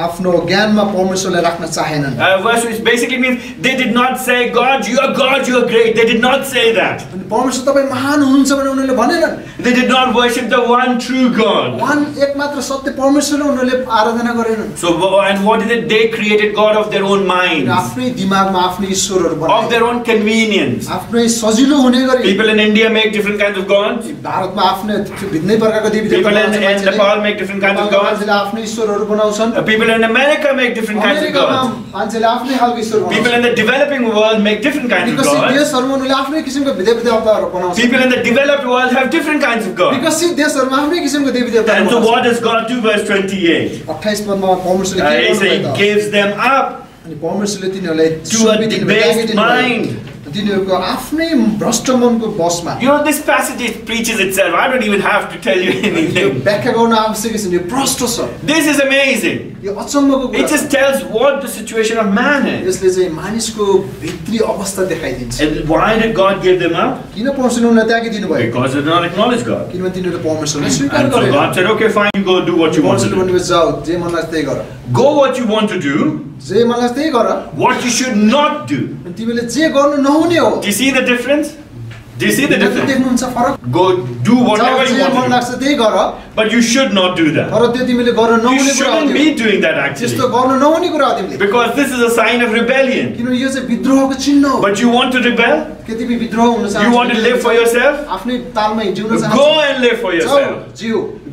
आफ्नो ज्ञानमा परमेश्वरलाई राख्न चाहेनन् Uh, verse which basically means they did not say, God, you are God, you are great. They did not say that. परमेश्वर तपाईँ महान हुनुहुन्छ भनेर उनीहरूले भनेनन् They did not worship the one true God. वान एकमात्र सत्य परमेश्वरले उनीहरूले आराधना गरेनन् So, and what did it? They created God of their own minds, आफ्नै दिमागमा आफ्नै ईश्वरहरू of बनाए their own convenience. आफ्नै सजिलो हुने गरी People in India make different kinds of gods. भारतमा आफ्नै भिन्नै प्रकारको देवी People in, in Nepal make different kinds of gods. आफ्नो ईश्वरहरू बनाउँछन्। People in America make different kind of god मान्छेले आफ्नै खालको ईश्वर बनाउँछन् people in the developing world make different kind of god because see देशहरूमा उनीहरूले आफ्नै किसिमको देवी देवताहरू बनाउँछन्। People in the developed world have different kinds of god because there देशहरूमा आफ्नै किसिमको देवी देवता and so what is God do verse 28 28 पदमा पर्मेश्वरले के गर्नुहुन्छ ही गिव्स देम अप अनि पर्मेश्वरले तिनीहरूलाई to a debased mind तिनीहरूको आफ्नै भ्रष्ट मनको बसमा You know, this passage it preaches itself. I don't even have to tell you yo anything. व्याख्या गर्न आवश्यक छैन यो भ्रष्ट छ This is amazing. यो अचम्मको कुरा It just छ। tells what the situation of man is. यसले चाहिँ मानिसको भित्री अवस्था देखाइदिन्छ And why did God give them up? किन परमेश्वरले उनीलाई त्यागिदिनु भयो Because they did not acknowledge God. किनभने तिनीहरूले परमेश्वरलाई स्वीकार And so गरेन God said, okay, fine, you go do what you want to परमेश्वरले do. भन्नुभयो जाऊ जे मन लाग्छ त्यही गर Go what you want to do, जे मन लाग्छ त्यही गर what you should not do. अनि तिमीले जे गर्नु नहुने हो Do you see the difference? Do you see the difference? Go do whatever you want to do. But you should not do that. You shouldn't be doing that actually. Because this is a sign of rebellion. But you want to rebel? You want to live for yourself? Go and live for yourself.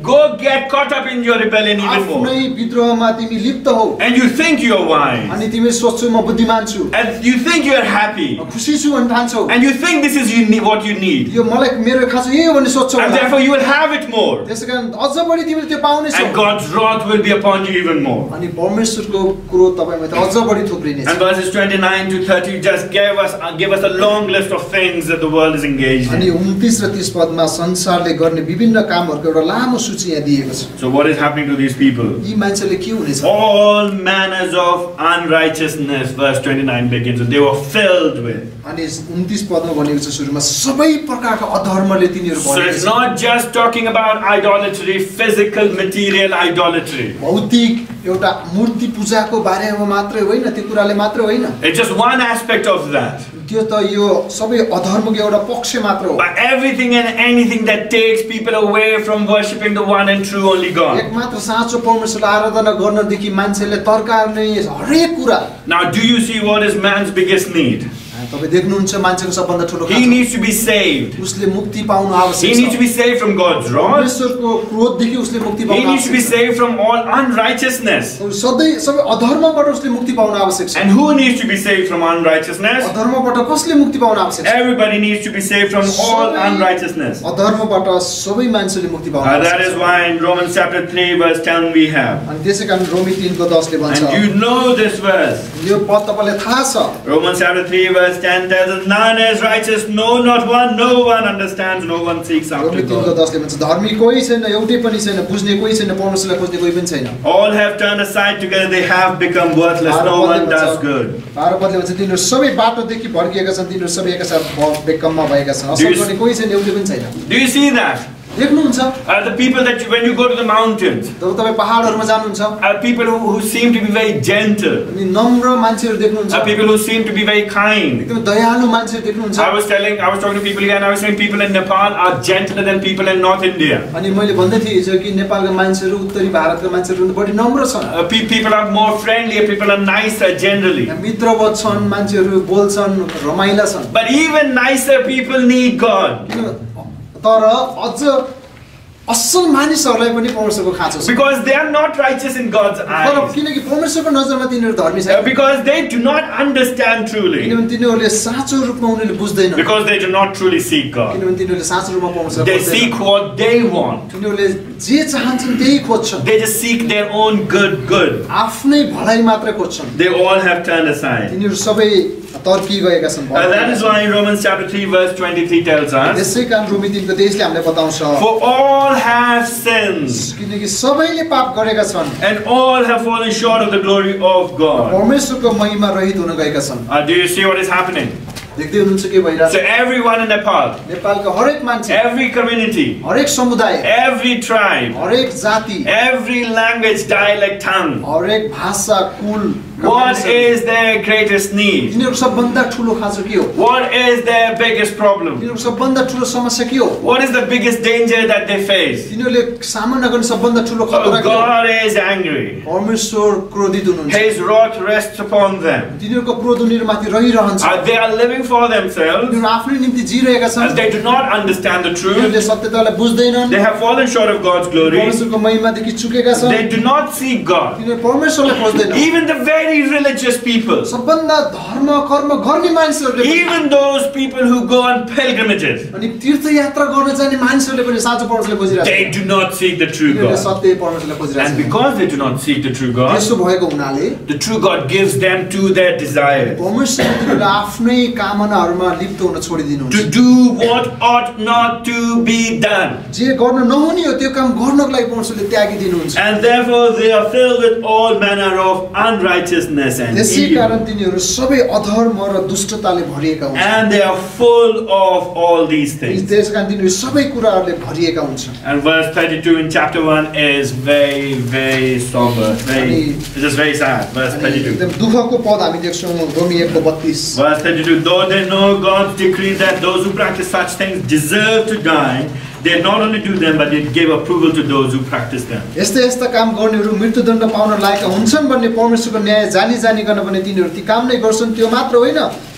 जाऊ जिउ Go get caught up in your rebellion even more. आफ्नै विद्रोहमा तिमी लिप्त हौ And you think you're wise. अनि तिमी सोच्छौ म बुद्धिमान छु And you think you're happy. खुसी छु भन्न ठान्छौ And you think this is you need, what you need. यो मलाई मेरो खाँचो यही हो भन्ने सोच्छौ And होला। therefore you will have it more. त्यसै कारण अझ बढी तिमीले त्यो पाउनेछौ And God's wrath will be upon you even more. अनि परमेश्वरको कुरो तपाईँमा त अझ बढी थुप्रिनेछ And verses 29 to 30 just gave us uh, give us a long list of things that the world is engaged अनि in. उन्तिस र तिस पदमा संसारले गर्ने विभिन्न कामहरूको एउटा लामो सूची यहाँ दिएको छ So what is happening to these people? यी मान्छेले के हुनेछ All manners of unrighteousness, verse 29 begins. with. They were filled with. अनि उन्तिस पदमा भनेको छ सुरुमा सबै प्रकारको अधर्मले तिनीहरू So भरेको it's छ। not just talking about idolatry, physical, material idolatry. भौतिक एउटा मूर्ति पूजाको बारेमा मात्रै होइन त्यो कुराले मात्रै होइन It's just one aspect of that. त्यो त यो सबै अधर्मको एउटा पक्ष मात्र हो But everything and anything that takes people away from worshipping the one and true only God. एकमात्र साँचो परमेश्वरलाई आराधना गर्नदेखि मान्छेले तर्काउने हरेक कुरा Now, do you see what is man's biggest need? तपाईँ देख्नुहुन्छ मान्छेको सबभन्दा ठुलो He needs to be saved. उसले मुक्ति पाउनु He आवश्यक needs to छ be saved from God's wrath. परमेश्वरको क्रोधदेखि उसले मुक्ति He needs to be आवश्यक छ saved from all unrighteousness. सधैँ सबै अधर्मबाट उसले मुक्ति पाउन आवश्यक छ And who needs to be saved from unrighteousness? अधर्मबाट कसले मुक्ति पाउन आवश्यक छ Everybody needs to be saved from all unrighteousness. अधर्मबाट सबै मान्छेले मुक्ति पाउन Uh, that आवश्यक is छ why in Romans chapter 3, verse 10, we have. अनि त्यसै कारण रोमी तिनको दसले भन्छ And you know this verse. यो पद तपाईँलाई थाहा छ Romans chapter 3, verse understand that none is righteous, no, not one, no one understands, no one seeks after God. All have turned aside together, they have become worthless, no one does good. Do you, do you see that? देख्नुहुन्छ Uh, the people that you, when you go to the mountains, जब तपाईँ पहाडहरूमा जानुहुन्छ are people who, who seem to be very gentle, अनि नम्र मान्छेहरू देख्नुहुन्छ are people who seem to be very kind. एकदमै दयालु मान्छेहरू देख्नुहुन्छ I was telling, I was talking to people here, and I was saying people in Nepal are gentler than people in North India. अनि मैले भन्दै थिएँ हिजो कि नेपालका मान्छेहरू उत्तरी भारतका मान्छेहरू बढी नम्र छन् Uh, pe- people are more friendly, people are nicer generally. मित्रवत छन् मान्छेहरू बोल्छन् रमाइला छन् But even nicer people need God. तर अझ असल मानिसहरूलाई पनि परमेश्वरको खाँचो छ Because they are not righteous in God's तर eyes. किनकि परमेश्वरको नजरमा तिनीहरू धर्मी Uh, छैन Because they do not understand truly. किनभने तिनीहरूले साँचो रूपमा उनीहरूले बुझ्दैन Because they do not truly seek God. किनभने तिनीहरूले साँचो रूपमा परमेश्वर They खोज्दैन। seek what they want. तिनीहरूले जे चाहन्छन् त्यही खोज्छन् They just seek their own good, good. आफ्नै भलाइ मात्रै खोज्छन् They all have turned aside. तिनीहरू सबै तर्की गएका छन् Uh, that is why Romans chapter 3, verse 23 tells us त्यसै कारण रोमी तिनको देशले हामीलाई बताउँछ For all have sinned किनकि सबैले पाप गरेका छन् and all have fallen short of the glory of God. परमेश्वरको महिमा रहित हुन गएका छन् Uh, do you see what is happening? देख्दै हुनुहुन्छ के भइरहेछ So, everyone in Nepal, नेपालको हरेक मान्छे every community, हरेक समुदाय every tribe, हरेक जाति every language, dialect, tongue, हरेक भाषा कुल what is their greatest need? तिनीहरूको सबभन्दा ठुलो खाँचो के हो What is their biggest problem? तिनीहरूको सबभन्दा ठुलो समस्या के हो What is the biggest danger that they face? तिनीहरूले सामना गर्ने सबभन्दा ठुलो खतरा Oh, के हो God is angry. परमेश्वर क्रोधित हुनुहुन्छ His wrath rests upon them. तिनीहरूको क्रोध उनीहरूमाथि रहिरहन्छ Uh, they are living for themselves. तिनीहरू आफ्नै निम्ति जिरहेका Uh, छन् they do not understand the truth. तिनीहरूले सत्यतालाई बुझ्दैनन् They have fallen short of God's glory. परमेश्वरको महिमादेखि चुकेका छन् They do not seek God. तिनीहरू परमेश्वरलाई खोज्दैन Even the very religious people, सबभन्दा धर्म कर्म गर्ने मानिसहरूले पनि- even those people who go on pilgrimages, अनि तीर्थयात्रा गर्न जाने मानिसहरूले पनि साँचो परमेश्वरलाई खोजिरहेको they छ do not seek the true तिनीहरूले God. सत्य परमेश्वरलाई And खोजिरहेको छ because they do not seek the true God, यसो भएको हुनाले the true God gives them to their desires. परमेश्वरले तिनीहरूले आफ्नै कामनाहरूमा लिप्त हुन छोडिदिनुहुन्छ To do what ought not to be done. जे गर्न नहुने हो त्यो काम गर्नको लागि परमेश्वरले त्यागिदिनुहुन्छ And therefore they are filled with all manner of unrighteousness and त्यसै evil. कारण तिनीहरू सबै अधर्म र दुष्टताले भरिएका हुन्छन् And they are full of all these things. त्यस कारण तिनीहरू सबै कुराहरूले भरिएका हुन्छन् And verse 32 in chapter 1 is very, very somber. Very, it's just very sad. Verse अनि 32. एकदम दुःखको पद हामी देख्छौँ रोमी एकको बत्तिस Verse 32 Though they know God's decree that those who practice such things deserve to die, they not only do them, but they give approval to those who practice them. यस्ता यस्ता काम गर्नेहरू मृत्युदण्ड पाउन लायक हुन्छन् भन्ने परमेश्वरको न्याय जानी जानी गर्न पनि तिनीहरू ती काम नै गर्छन् त्यो मात्र होइन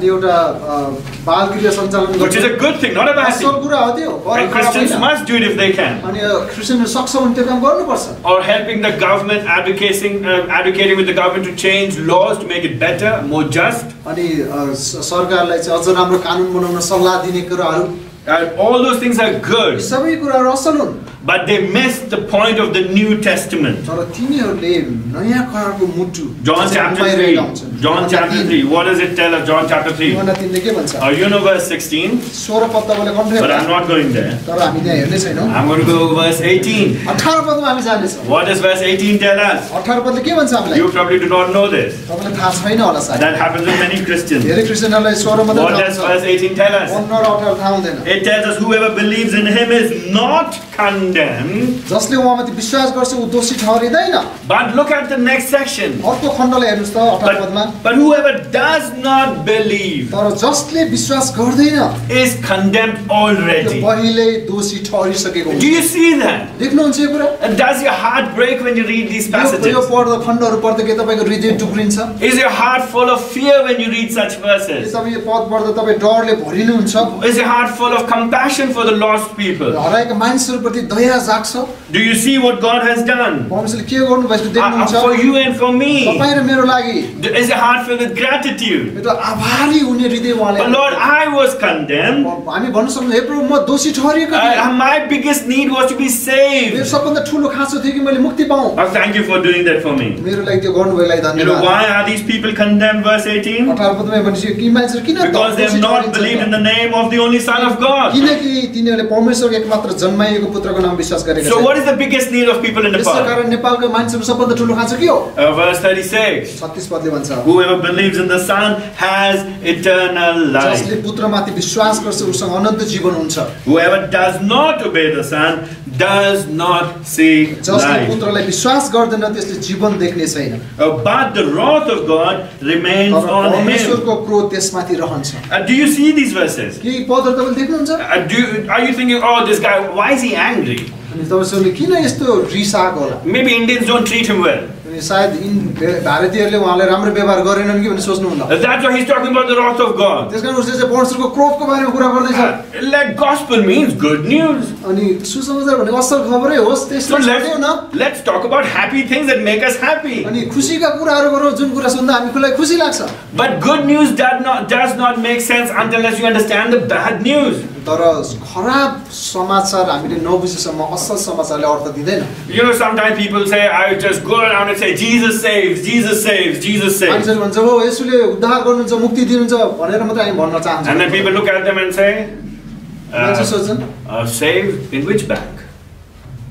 अनि एउटा अ, बाल गृह सञ्चालन which is a गर्नु good thing, not a bad असल thing. कुरा हो त्यो गर- And खराब Christians होइन। must do it if they can. अनि अ, क्रिस्चियनहरू सक्छ भने त्यो काम गर्नुपर्छ Or helping the government, advocating, uh, advocating with the government to change laws to make it better, more just. अनि अ, स- सरकारलाई चाहिँ अझ राम्रो कानुन बनाउन सल्लाह दिने कुराहरू Uh, all those things are यी good, सबै कुराहरू असल हुन् but they miss the point of the New Testament. तर तिनीहरूले नयाँ करारको मुटु John चाहिँ chapter गुमाइरहेका 3. हुन्छन्। John योहन्ना chapter तीन- 3. What does it tell us? John chapter 3. Yohanna तीनले के भन्छ Uh, you know verse 16, सोह्र पद तपाईँले कन्ठै but I'm not going there. तर हामी त्यहाँ हेर्ने छैनौँ I'm going to go verse 18. अठार पदमा हामी जानेछौँ What does verse 18 tell us? अठार पदले के भन्छ हामीलाई You probably do not know this. तपाईँलाई थाहा छैन होला सायद That happens with many Christians. धेरै क्रिस्चियनहरूलाई सोह्र मात्रै What थाहा does हुन्छ verse 18 tell us? पन्ध्र र अठार थाहा हुँदैन it tells us whoever believes in him is not condemned. जसले उहाँमाथि विश्वास गर्छ ऊ दोषी ठहरिँदैन But look at the next section. अर्को खण्डलाई हेर्नुहोस् त अठार Padma But, but whoever does not believe तर जसले विश्वास गर्दैन is condemned त्यो already. पहिल्यै दोषी ठहरिसकेको Do हुन्छ you see that? देख्नुहुन्छ यो कुरा And does your heart break when you read these yo yo passages? पढ्दा खण्डहरू पढ्दा के तपाईँको हृदय टुक्रिन्छ Is your heart full of fear when you read such के verses? तपाईँ यो पद पढ्दा तपाईँ डरले भरिनुहुन्छ Is your heart full of compassion for the lost people? हराएका मानिसहरूप्रति Daya जाग्छ Do you see what God has done परमेश्वरले के गर्नुभएको uh, देख्नुहुन्छ uh, for you and for me? तपाईँ र मेरो लागि Is your heart filled with gratitude? एउटा आभारी हुने हृदय But उहाँले Lord, I was condemned. हामी भन्न सक्छौँ हे प्रभु म दोषी ठहरिएको थिएँ Uh, my biggest need was to be मेरो saved. सबभन्दा ठुलो खाँचो थियो कि मैले मुक्ति पाऊँ Oh, thank you for doing that for me. मेरो लागि त्यो गर्नुभएको लागि You know धन्यवाद why are these people condemned? Verse 18. अठार पदमा भनेपछि कि मान्छेहरू किन Because they have दोषी not ठहरिन्छन् believed in त? the name of the only Son of God. किनकि तिनीहरूले परमेश्वरको एकमात्र जन्माइएको पुत्रको नाम विश्वास गरेका So, what is the biggest need of people in Nepal? कारण नेपालको मान्छेहरू सबभन्दा ठुलो खाँचो के हो Uh, verse 36. छत्तिस पदले भन्छ Whoever believes in the Son has eternal जसले life. पुत्रमाथि विश्वास गर्छ उसँग अनन्त जीवन हुन्छ Whoever does not obey the Son does not see जसले life. पुत्रलाई विश्वास गर्दैन त्यसले जीवन देख्ने छैन Uh, But the wrath of God remains तर on him. परमेश्वरको क्रोध त्यसमाथि रहन्छ Uh, do you see these verses? केही पदहरू तपाईँले देख्नुहुन्छ Uh, do you, are you thinking, oh, this guy, why is he angry? अनि तपाईँहरूले किन यस्तो रिस आएको होला Maybe Indians don't treat him well. अनि सायद इन भारतीयहरूले उहाँलाई राम्रो व्यवहार गरेनन् कि भनेर सोच्नुहुन्न Uh, That's why he's talking about the wrath of God. त्यस कारण उसले चाहिँ परमेश्वरको क्रोधको बारेमा कुरा गर्दैछ Uh, Let gospel means good news. अनि सुसमाचार भनेको असल खबरै होस् So त्यसलाई छोडिदेऊ न let's, let's talk about happy things that make us happy. अनि खुसीका कुराहरू गरौँ जुन कुरा सुन्दा हामीलाई खुसी लाग्छ But good news does not, does not make sense unless you understand the bad news. तर खराब समाचार हामीले नबुझेसम्म असल समाचारले अर्थ दिँदैन You know, sometimes people say, I just go around and say, Jesus saves, Jesus saves, Jesus saves. मान्छेहरू भन्छ हो यसुले उद्धार गर्नुहुन्छ मुक्ति दिनुहुन्छ भनेर मात्रै हामी भन्न And then चाहन्छौँ people look at them and say, मान्छे uh, सोध्छन् uh, Saved in which bank?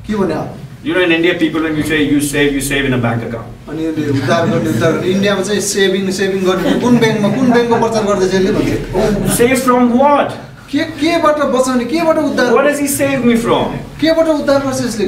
के भने अब You know, in India, people, when you say you save, you save in a bank account. अनि उसले उद्धार गर्ने उद्धार गर्ने इन्डियामा चाहिँ सेभिङ सेभिङ गर्ने कुन ब्याङ्कमा कुन ब्याङ्कको प्रचार गर्दैछ यसले भन्थे Saved from what? के केबाट बचाउने केबाट उद्धार What does he save me from? केबाट उद्धार गर्छ यसले?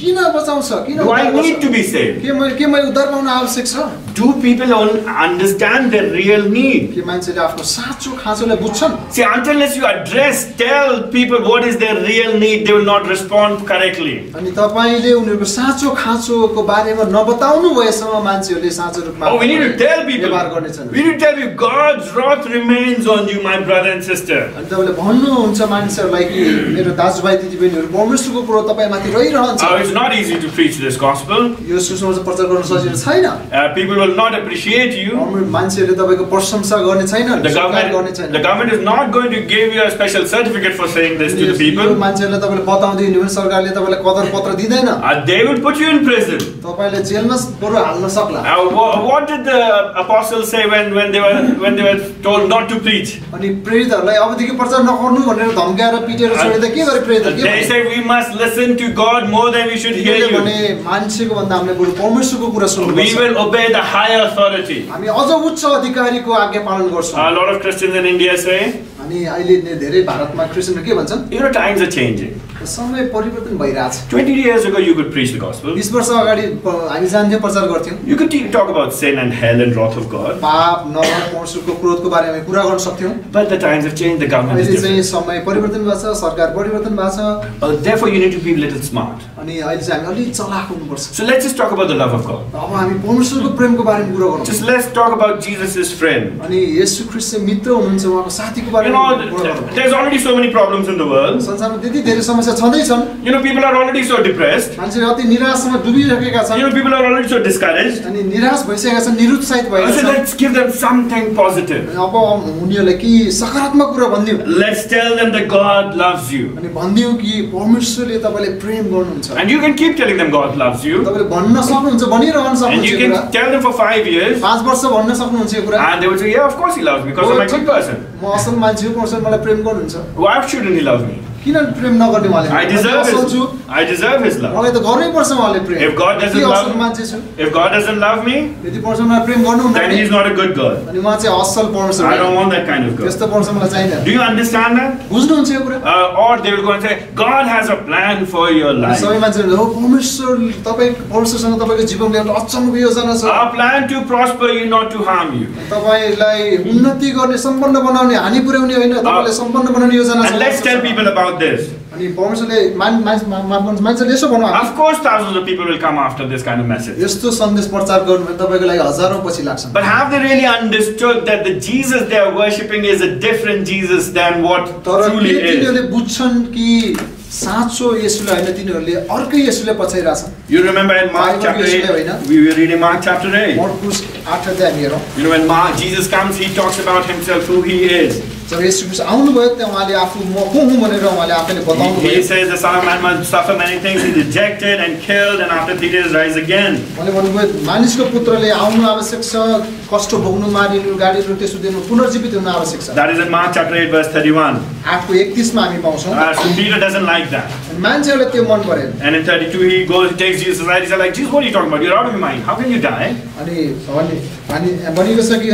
किन बचाउँछ? किन I need to be save के मैले के मैले उद्धार पाउन आवश्यक छ? Do people on understand their real need के मान्छेले आफ्नो साँचो खाँचोले बुझ्छन्? See until you address tell people what is their real need they will not respond correctly अनि तपाईले उनीहरुको साँचो खाँचोको बारेमा नबताउनु भएसम्म मान्छेहरुले साँचो रुपमा we need to tell people what गर्ने छन् we need to tell you God's wrath remains on you my brother and sister अनि तपाईले भन्नु हुन्छ मान्छेहरुलाई कि मेरो दाजुभाइ दिदीबहिनीहरू परमेश्वरको कुरो तपाईँमाथि रहिरहन्छ Oh, it's not easy to preach this gospel. यो सुसमाचार प्रचार गर्न सजिलो छैन Uh, people will not appreciate you. हाम्रो मान्छेहरूले तपाईँको प्रशंसा गर्ने छैन The स्वीकार गर्ने government, छैन the government is not going to give you a special certificate for saying this to the yo people. मान्छेहरूलाई तपाईँले बताउँदै हिँड्यो भने सरकारले तपाईँलाई कदर पत्र दिँदैन Uh, they will put you in prison. तपाईँले जेलमा बरु हाल्न सक्ला Uh, wha- what did the apostles say when, when they were when they were told not to preach? अनि प्रेरितहरूलाई अबदेखि प्रचार नगर्नु भनेर धम्काएर पिटेर छोडेर के गरे प्रेरितहरू के They भने? said we must listen to God more than we should hear तिनीहरूले you. भने मान्छेको भन्दा हामीले बरु परमेश्वरको कुरा We सुन्नुपर्छ will obey the higher authority. हामी अझ उच्च अधिकारीको आज्ञा पालन गर्छौँ A lot of Christians in India say, अनि अहिले ने- धेरै भारतमा क्रिस्चियनहरू के भन्छन् you know, times are changing. समय परिवर्तन भइरहेछ। Twenty years ago you could preach the gospel बिस वर्ष अगाडि हामी जान्थ्यौँ प्रचार गर्थ्यौँ। You could talk about sin and hell and wrath of God पाप नरक परशुको क्रोधको बारेमा कुरा गर्न सक्थ्यौँ। But the times have change the government अहिले चाहिँ समय परिवर्तन भएको छ सरकार परिवर्तन भएको छ। Therefore you need to be little smart अनि अहिले चाहिँ हामी अलि चलाक हुनुपर्छ। So let's just talk about the love of God अब हामी परमेश्वरको प्रेमको बारेमा कुरा गरौँ just let's talk about Jesus is friend अनि येशू ख्रिस्ट मित्र हुनुहुन्छ उहाँको साथीको बारेमा there is already so many problems in the world संसारमा त्यति धेरै समस्या त छँदैछन् you know people are already so depressed मान्छेहरू अति निराशमा डुबिरहेका छन्। You know people are already so discourage अनि निराश भइसकेका छन् निरुत्साहित भइसकेका छन्। Let's give them something positive अब उनीहरूलाई के सकारात्मक कुरा भन्दियो let's tell them the God loves you अनि भन्दियो कि परमेश्वरले तपाईले प्रेम गर्नुहुन्छ। And you can keep telling them God loves you तपाईले भन्न सक्नुहुन्छ भनिरहन सक्नुहुन्छ you can tell them for 5 years 5 वर्ष भन्न सक्नुहुन्छ यो कुरा। End they will say yeah of course he loves me because I am a good person म असल मान्छे हो मलाई प्रेम गर्नुहुन्छ। व्हाई शुडन्ट ही लभ मी किन प्रेम नगर्ने उहाँले आई डिजर्भ सोचु आई डिजर्भ हिज लभ मलाई त गर्नै पर्छ उहाँले प्रेम। इफ गॉड डजन्ट लभ मी मान्छे छु। इफ गॉड डजन्ट लभ मी यदि पर्सनमा प्रेम गर्नु हुन्न then he is not a good girl अनि उहाँ चाहिँ असल person I don't want that kind of girl त्यस्तो पर्सन मलाई चाहिन्न डु यु अन्डरस्ट्यान्ड दैट बुझ्नुहुन्छ यो कुरा? Or they will go and say God has a plan for your life सबै मान्छेहरु हो परमेश्वर तपाईं पर्सनसँग तपाईको जीवनको एउटा अचम्मको योजना छ। A plan to prosper you not to harm you तपाईलाई उन्नति गर्ने सम्पन्न this. अनि परमेश्वरले मान मान्छे मा- माफ गर्नुहोस्, मान्छेले यसो भन्नु Of course, thousands of people will come after this kind of message. यस्तो सन्देश प्रचार गर्नु भने तपाईँको लागि हजारौँ पछि लाग्छ But have they really understood that the Jesus they are worshipping is a different Jesus than what तर truly के is? तिनीहरूले बुझ्छन् कि साँचो यसुलाई होइन तिनीहरूले अर्कै यसुले पछाइरहेछन् You remember in Mark Bible chapter यसुले 8, होइन। we were reading Mark chapter 8. मर्कुस आठ अध्याय हामी हेरौँ You know, when Mark, Jesus comes, he talks about himself, who he is. जब यसु क्रिस्ट आउनुभयो त्यहाँ उहाँले आफू म को हुँ भनेर उहाँले आफैले बताउनु He, he भयो says the Son of Man must suffer many things, he's rejected and killed, and after three days rise again. उहाँले भन्नुभयो मानिसको पुत्रले आउनु आवश्यक छ कष्ट भोग्नु मारिनु गाडीहरू त्यसो दिनु पुनर्जीवित हुनु आवश्यक छ That is in Mark chapter 8, verse 31. आठको एकतिसमा हामी पाउँछौँ Uh, so Peter doesn't like that. अनि मान्छेहरूलाई त्यो मन परेन And in 32, he goes, he takes Jesus aside, he's like, Jesus, what are you talking about? You're out of your mind. How can you die? अनि भने भनि भनेको छ कि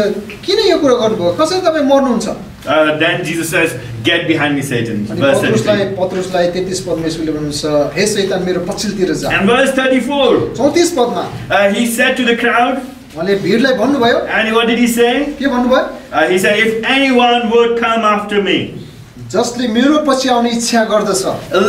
किन यो कुरो गर्नुभयो कसरी तपाईँ मर्नुहुन्छ Uh, then Jesus says, Get behind me, Satan. अनि Verse पत्रुसलाई 33. पत्रुसलाई तेत्तिस पदमा यसले भन्नुहुन्छ हे सैतान मेरो पछिल्तिर जा And verse 34, चौतिस Padma uh, he said to the crowd, उहाँले भिडलाई भन्नुभयो and what did he say? के भन्नुभयो Uh, he said, If anyone would come after me, जसले मेरो पछि आउने इच्छा गर्दछ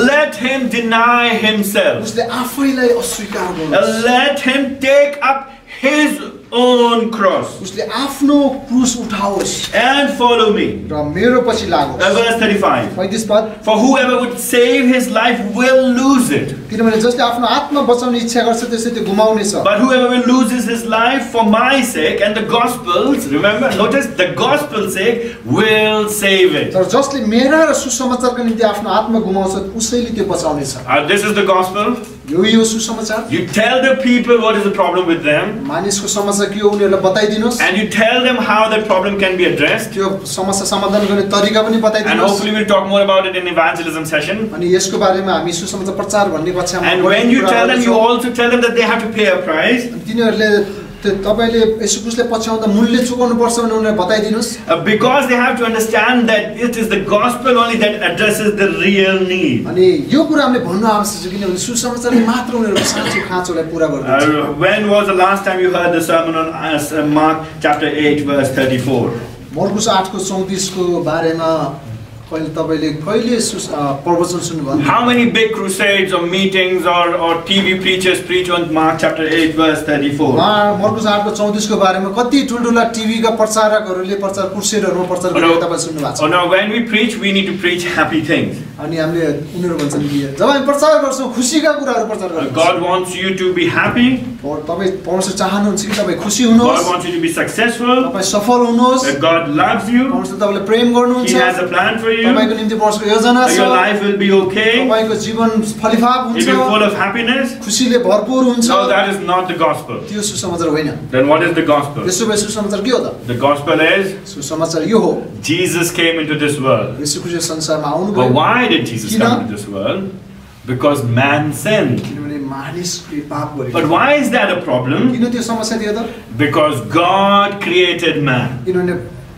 let him deny himself. उसले आफैलाई अस्वीकार Uh, गर्नु let him take up his own cross उसले आफ्नो क्रुस उठाओस् and follow me. र मेरो पछि Uh, लागोस् verse 35. पैँतिस पद For whoever would save his life will lose it. किनभने जसले आफ्नो आत्मा बचाउने इच्छा गर्छ त्यसले त्यो गुमाउनेछ But whoever will loses his life for my sake and the gospel's, remember, notice the gospel's sake, will save it. तर जसले मेरा र सुसमाचारको निम्ति आफ्नो आत्मा गुमाउँछ उसैले त्यो बचाउनेछ Uh, this is the gospel. यो यो सुसमाचार You tell the people what is the problem with them, मानिसको समस्या के हो उनीहरूलाई बताइदिनुहोस् and you tell them how that problem can be addressed. त्यो समस्या समाधान गर्ने तरिका पनि And बताइदिनुहोस् hopefully, we'll talk more about it in evangelism session. अनि यसको बारेमा हामी सुसमाचार प्रचार भन्ने कक्षामा And बढी when you कुरा tell them, you गर्नेछौँ। also tell them that they have to pay a price. अनि तिनीहरूले त्यो तपाईँले यसुकुसले पछ्याउँदा मूल्य चुकाउनु पर्छ भने उनीहरूलाई बताइदिनुहोस्। Because they have to understand that it is the gospel only that addresses the real need अनि यो कुरा हामीले भन्नु आवश्यक छ किनभने सुसमाचारले मात्र उनीहरूको साँचो खाँचोलाई पुरा गर्दछ। When was the last time you heard the sermon on Mark chapter 8 verse 34 मर्कुस 8 को 34 को बारेमा कहिले सुस अ, प्रवचन सुन्नुभयो How many big crusades or meetings or, or TV preachers preach on Mark chapter 8, verse 34? उहाँ मर्कुस आठको चौतिसको बारेमा कति ठुल्ठुला टिभीका प्रचारकहरूले प्रचार कुर्सेडहरूमा प्रचार गरेको तपाईँले सुन्नु भएको Oh छ no, when we preach, we need to preach happy things. अनि हामीले उनीहरू भन्छन् कि जब हामी प्रचार गर्छौँ खुसीका कुराहरू प्रचार Uh, गर्छौँ God wants you to be happy. तपाईँ परमेश्वर चाहनुहुन्छ कि तपाईँ खुसी God हुनुहोस् wants you to be successful. तपाईँ सफल हुनुहोस् That God loves you. परमेश्वर तपाईँलाई प्रेम He गर्नुहुन्छ has a plan for you. तपाईँको निम्ति परमेश्वरको योजना छ your life will be okay. तपाईँको जीवन फलिफाप It will हुन्छ full of happiness. खुसीले भरपुर हुन्छ No, that is not the gospel. त्यो सुसमाचार होइन Then what is the gospel? यसो भए सुसमाचार के हो त The gospel is सुसमाचार यो हो Jesus came into this world. यसो खुसी संसारमा But आउनुभयो why did Jesus Kina? come into this world? Because man sinned. किनभने मानिसले पाप But गरेको why is that a problem? किन त्यो समस्या थियो त Because God created man. किनभने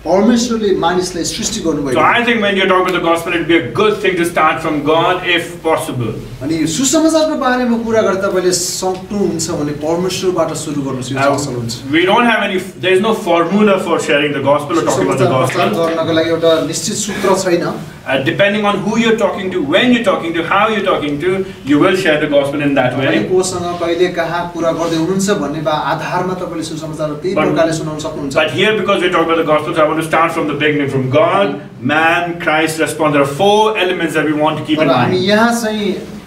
परमेश्वरले मानिसलाई सृष्टि So गर्नुभयो I think when you talk about the gospel, it'd be a good thing to start from God if possible. अनि सुसमाचारको बारेमा कुरा गर्दा तपाईँले सक्नुहुन्छ भने परमेश्वरबाट सुरु गर्नुहोस् यो चाहिँ असल हुन्छ Uh, we don't have any, there's no formula for sharing the gospel or talking about the सुसमाचार प्रचार gospel. गर्नको लागि एउटा निश्चित सूत्र छैन uh, depending on who you're talking to, when you're talking to, how you're talking to, you will share the gospel in that way. But, but here, because we're talking about the gospel, so I want to start from the beginning, from God, man, Christ, response. There are four elements that we want to keep in mind.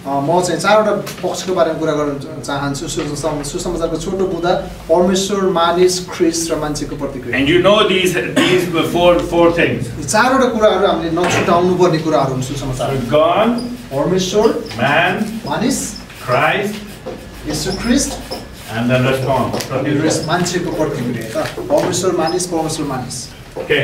म चाहिँ चारवटा पक्षको बारेमा कुरा गर्न चाहन्छु। सुसमाचारको छोटो बुदा परमेश्वर मानिस ख्रिस र मान्छेको प्रतिक्रिया। And you know this this four four things चारवटा कुराहरू हामीले नछुटाउनु पर्ने कुराहरू हुन् सुसमाचार। गन परमेश्वर म्यान मानिस Christ Yeshu Christ and then response मान्छेको प्रतिक्रिया। त परमेश्वर मानिस परमेश्वर मानिस। Okay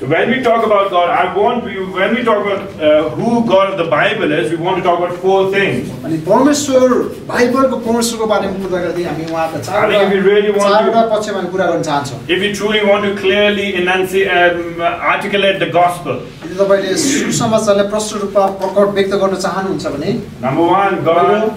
So when we talk about God, I want we, when we talk about uh, who God of the Bible is, we want to talk about four things. अनि परमेश्वर बाइबलको परमेश्वरको बारेमा कुरा गर्दै हामी उहाँका I think if we really want to- चारवटा पक्षमा हामी कुरा गर्न चाहन्छौँ If you truly want to clearly enunciate, um, articulate the gospel, यदि तपाईँले सुसमाचारलाई प्रष्ट रूपमा प्रकट व्यक्त गर्न चाहनुहुन्छ भने number one, God,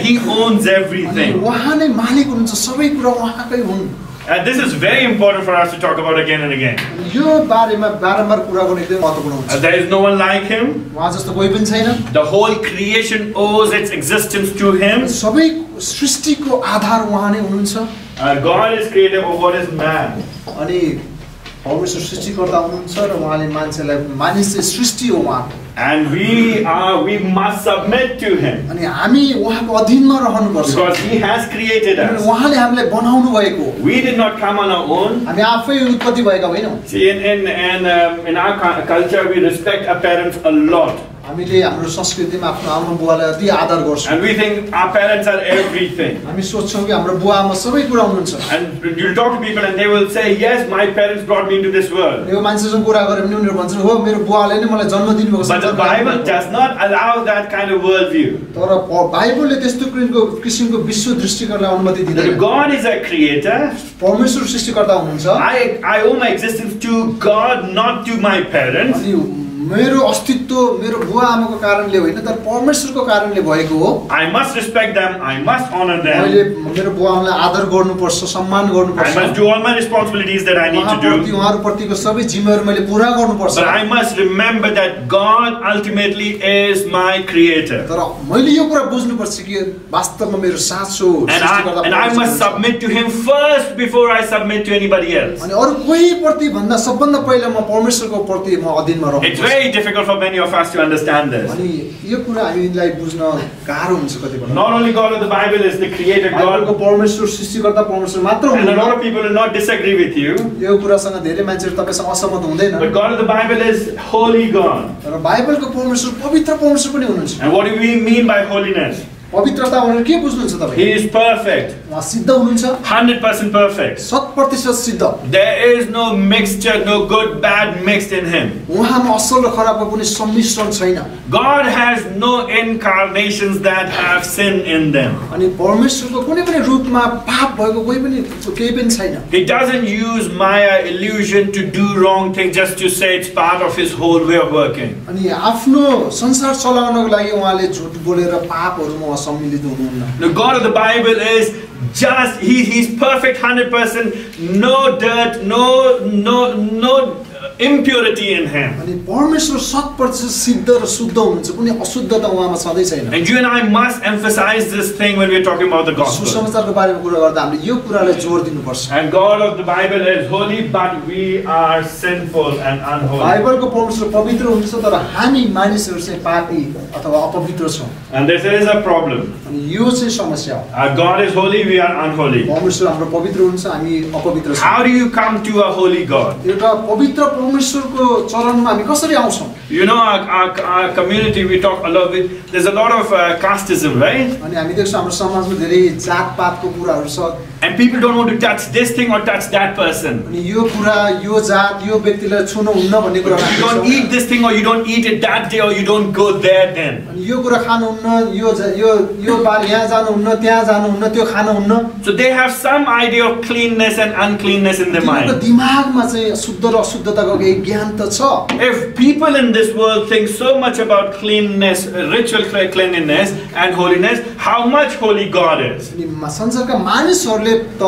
He owns अनि everything. उहाँ नै मालिक हुनुहुन्छ सबै कुरा उहाँकै हुन् And this is very important for us to talk about again and again. अनि यो बारेमा बारम्बार कुरा गर्नु एकदमै महत्त्वपूर्ण Uh, हुन्छ there is no one like Him. उहाँ जस्तो कोही पनि छैन The whole creation owes its existence to Him. सबै सृष्टिको आधार उहाँ नै हुनुहुन्छ Uh, God is creator of what is man. अनि परमेश्वर सृष्टिकर्ता हुनुहुन्छ र उहाँले मान्छेलाई मानिस चाहिँ सृष्टि हो उहाँको And we are, we must submit to Him. अनि हामी उहाँको अधीनमा रहनुपर्छ Because He has created किनभने us. उहाँले हामीलाई बनाउनु भएको हो। We did not come on our own. हामी आफै उत्पत्ति भएका होइनौँ See, in, in, in, um, in our cu- culture, we respect our parents a lot. हामीले हाम्रो संस्कृतिमा आफ्नो आमा बुवालाई अति आदर गर्छौँ And we think our parents are everything. हामी सोध्छौँ कि हाम्रो बुवा आमा सबै कुरा हुनुहुन्छ And you'll talk to people and they will say, Yes, my parents brought me into this world. यो मान्छेसँग कुरा गऱ्यो भने उनीहरू भन्छन् हो मेरो बुवाले नै मलाई जन्म दिनुभएको But the Bible does not allow that kind of worldview. तर प- बाइबलले त्यस्तो किसिमको किसिमको विश्व दृष्टिकोणलाई अनुमति दिँदैन God is a creator, परमेश्वर सृष्टिकर्ता हुनुहुन्छ I, I owe my existence to God, not to my parents. मेरो अस्तित्व मेरो बुवा आमाको कारणले होइन तर परमेश्वरको कारणले भएको हो। I must respect them I must honour them मैले मेरो बुवा आमालाई आदर गर्नुपर्छ सम्मान गर्नुपर्छ। I must do all my responsibilities that I need to do उहाँहरु प्रतिको सबै जिम्मेवारी मैले पूरा गर्नुपर्छ। But I must remember that God ultimately is my creator तर मैले यो कुरा बुझ्नुपर्छ कि वास्तवमा मेरो साँचो सृष्टिकर्ता and I must submit to him first before I submit to anybody else अनि अरु कोही प्रति भन्दा सबभन्दा पहिला म परमेश्वरको प्रति म अधीनमा रहन्छु very difficult for many of us to understand this. Not only God of the Bible is the creator God, and a lot of people will not disagree with you, but God of the Bible is holy God. And what do we mean by holiness? He is perfect. उहाँ सिद्ध हुनुहुन्छ 100% perfect. शत प्रतिशत सिद्ध There is no mixture, no good, bad mixed in Him. उहाँमा असल र खराबको कुनै सम्मिश्रण छैन God has no incarnations that have sin in them. अनि परमेश्वरको कुनै पनि रूपमा पाप भएको कोही पनि केही पनि छैन He doesn't use Maya illusion to do wrong things just to say it's part of His whole way of working. अनि आफ्नो संसार चलाउनको लागि उहाँले झुट बोलेर पापहरूमा उहाँ सम्मिलित हुनुहुन्न The God of the Bible is just He He's perfect, hundred percent, no dirt, no no no impurity in Him. अनि परमेश्वर शत प्रतिशत सिद्ध र शुद्ध हुनुहुन्छ कुनै अशुद्धता उहाँमा छँदै छैन And you and I must emphasize this thing when we're talking about the gospel. सुसमाचारको बारेमा कुरा गर्दा हामीले यो कुरालाई जोड दिनुपर्छ And God of the Bible is holy, but we are sinful and unholy. बाइबलको परमेश्वर पवित्र हुन्छ तर हामी मानिसहरू चाहिँ पापी अथवा अपवित्र छौँ And this is a problem. अनि यो चाहिँ समस्या हो Our God is holy, we are unholy. परमेश्वर हाम्रो पवित्र हुन्छ हामी अपवित्र छौँ How do you come to a holy God? एउटा पवित्र परमेश्वरको चरणमा हामी कसरी आउँछौँ? You know community we talk aloe with there is a lot of casteism right अनि हामी देख्छौँ हाम्रो समाजमा धेरै जातपातको कुराहरू छ। And people don't want to touch this thing or touch that person. You don't eat this thing or you don't eat it that day or you don't go there then. So they have some idea of cleanness and uncleanness in their mind. If people in this world think so much about cleanness, ritual cleanliness and holiness, how much holy God is. त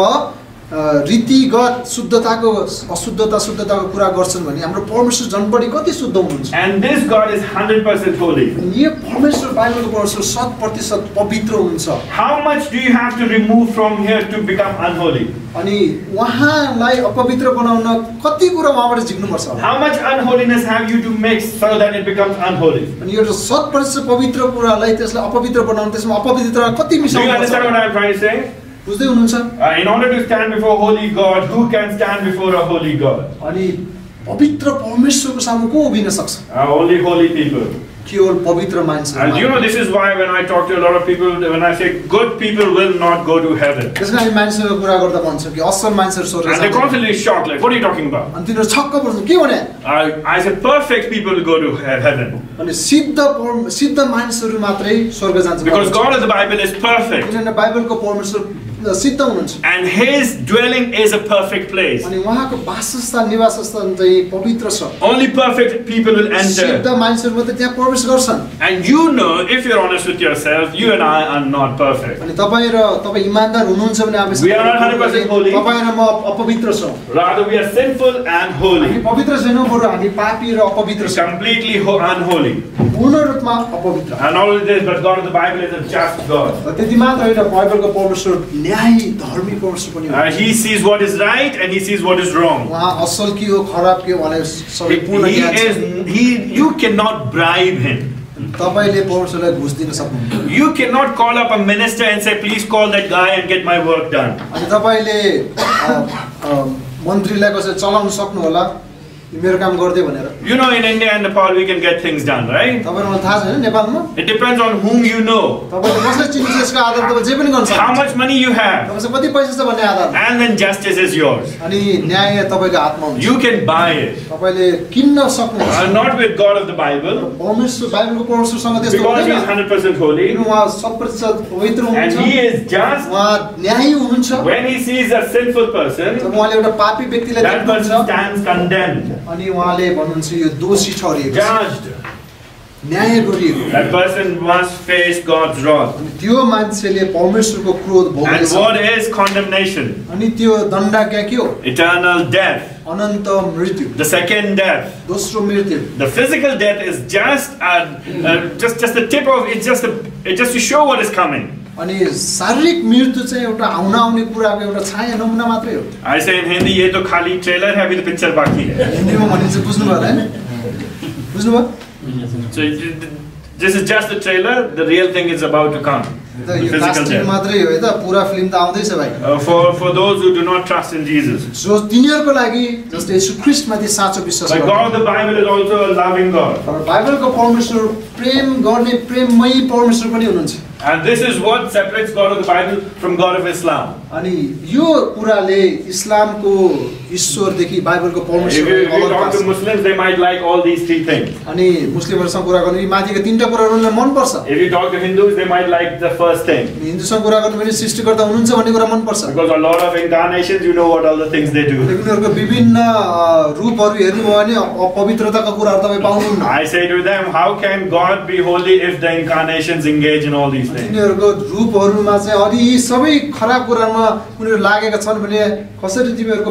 रीतिगत शुद्धताको अशुद्धता शुद्धताको कुरा गर्छन् भने हाम्रो परमेश्वर झन् बढी कति शुद्ध हुनुहुन्छ? And this God is 100% holy यो परमेश्वर बाइबलको परमेश्वर 100% पवित्र हुन्छ। How much do you have to remove from here to become unholy अनि उहाँलाई अपवित्र बनाउन कति कुरा उहाँबाट झिक्नुपर्छ? How much unholiness have you to make so that it becomes unholy अनि यो 100% पवित्र कुरालाई त्यसलाई अपवित्र बनाउन त्यसमा अपवित्रता कति मिसाउनु पर्छ I'm trying to say? बुझ्दै हुनुहुन्छ Uh, in order to stand before holy God, who can stand before a holy God? अनि पवित्र परमेश्वरको सामु को उभिन सक्छ Uh, only holy people. केवल पवित्र मान्छे And you know, this is why when I talk to a lot of people, when I say good people will not go to heaven. त्यसमा हामी मान्छेहरूको कुरा गर्दा भन्छौँ कि असल मान्छेहरू स्वर्ग And they're जाँदैन। constantly shocked, like, what are you talking about? अनि तिनीहरू छक्क पर्छन् के भने I, I said, perfect people will go to he- heaven. अनि सिद्ध पर- सिद्ध मानिसहरू मात्रै स्वर्ग जान्छ Because भन्छ। God of the Bible is perfect. किनभने बाइबलको परमेश्वर सिद्ध हुनुहुन्छ And His dwelling is a perfect place. अनि उहाँको वासस्थान निवास स्थान चाहिँ पवित्र छ Only perfect people will सिद्ध enter. मानिसहरू मात्रै त्यहाँ प्रवेश गर्छन् And you know, if you're honest with yourself, you and I are not perfect. अनि तपाईँ र तपाईँ इमान्दार हुनुहुन्छ भने अब We are not 100% holy. तपाईँ र म अपवित्र छौँ Rather, we are sinful and हामी holy. पवित्र छैनौँ बरु हामी पापी र अपवित्र छौँ Completely ho- unholy. पूर्ण रूपमा अपवित्र And not only this, but God of the Bible is a just God. र त्यति मात्र होइन बाइबलको परमेश्वर न्यायी धर्मी परमेश्वर पनि हो Uh, he sees what is right and He sees what is wrong. उहाँ असल के हो खराब के हो उहाँलाई सबै He, पूर्ण he ज्ञान छ is, he, you cannot bribe Him. तपाईँले परमेश्वरलाई घुस दिन सक्नुहुन्छ You cannot call up a minister and say, please call that guy and get my work done. अनि तपाईँले अ, अ, मन्त्रीलाई कसरी चलाउन सक्नु होला यो मेरो काम गरिदियो भनेर You know, in India and Nepal, we can get things done, right? तपाईँलाई थाहा छैन नेपालमा It depends on whom you know, तपाईँले कसलाई चिन्छ त्यसको आधार तपाईँ जे पनि गर्न how सक्नुहुन्छ much money you have, तपाईँसँग कति पैसा छ भन्ने आधारमा and then justice is yours. अनि न्याय तपाईँको हातमा हुन्छ You can buy it. तपाईँले किन्न सक्नुहुन्छ Uh, not with God of the Bible, परमेश्वर बाइबलको परमेश्वरसँग त्यस्तो because He is हुँदैन 100% holy, किन उहाँ शत प्रतिशत पवित्र and हुनुहुन्छ He is just. उहाँ न्यायी हुनुहुन्छ When He sees a sinful person, जब उहाँले एउटा पापी व्यक्तिलाई that person देख्नुहुन्छ stands condemned, अनि उहाँले भन्नुहुन्छ यो दोषी ठहरिएको छ judged. न्याय गरिएको That person must face God's wrath. अनि त्यो मान्छेले परमेश्वरको क्रोध And भोग्नेछ what is condemnation? अनि त्यो दण्डाज्ञा के हो Eternal death. अनन्त मृत्यु The second death. दोस्रो मृत्यु The physical death is just a, uh, just just the tip of it's just a, it's just to show what is coming. अनि शारीरिक मृत्यु चाहिँ एउटा आउन आउने कुराको एउटा छाया नमुना मात्रै हो। हिन्दी ये तो खाली ट्रेलर है अभी तो पिक्चर बाकी है. हिन्दीमा भने बुझ्नु भयो हैन बुझ्नु भयो this is just the trailer the real thing is about to come मात्रै हो त पूरा फिल्म त लागि साँचो विश्वास प्रेम गर्ने प्रेममय परमेश्वर पनि हुनुहुन्छ। And this is what separates God of the Bible from God of Islam. अनि यो कुराले इस्लामको ईश्वरदेखि बाइबलको अनि मुस्लिमहरूसँग कुरा गर्नु माथिको तिनवटा कुराहरू मनपर्छ। हिन्दूसँग कुरा गर्नु पनि सृष्टिकर्ता हुनुहुन्छ भन्ने कुरा मनपर्छ। उनीहरूको विभिन्न रूपहरू हेर्नुभयो भने अपवित्रताको कुराहरू तपाईँ पाउनुहुन्न। उनीहरूको रूपहरूमा चाहिँ अलि सबै खराब कुरामा मा उनीहरू लागेका छन् भने कसरी तिमीहरूको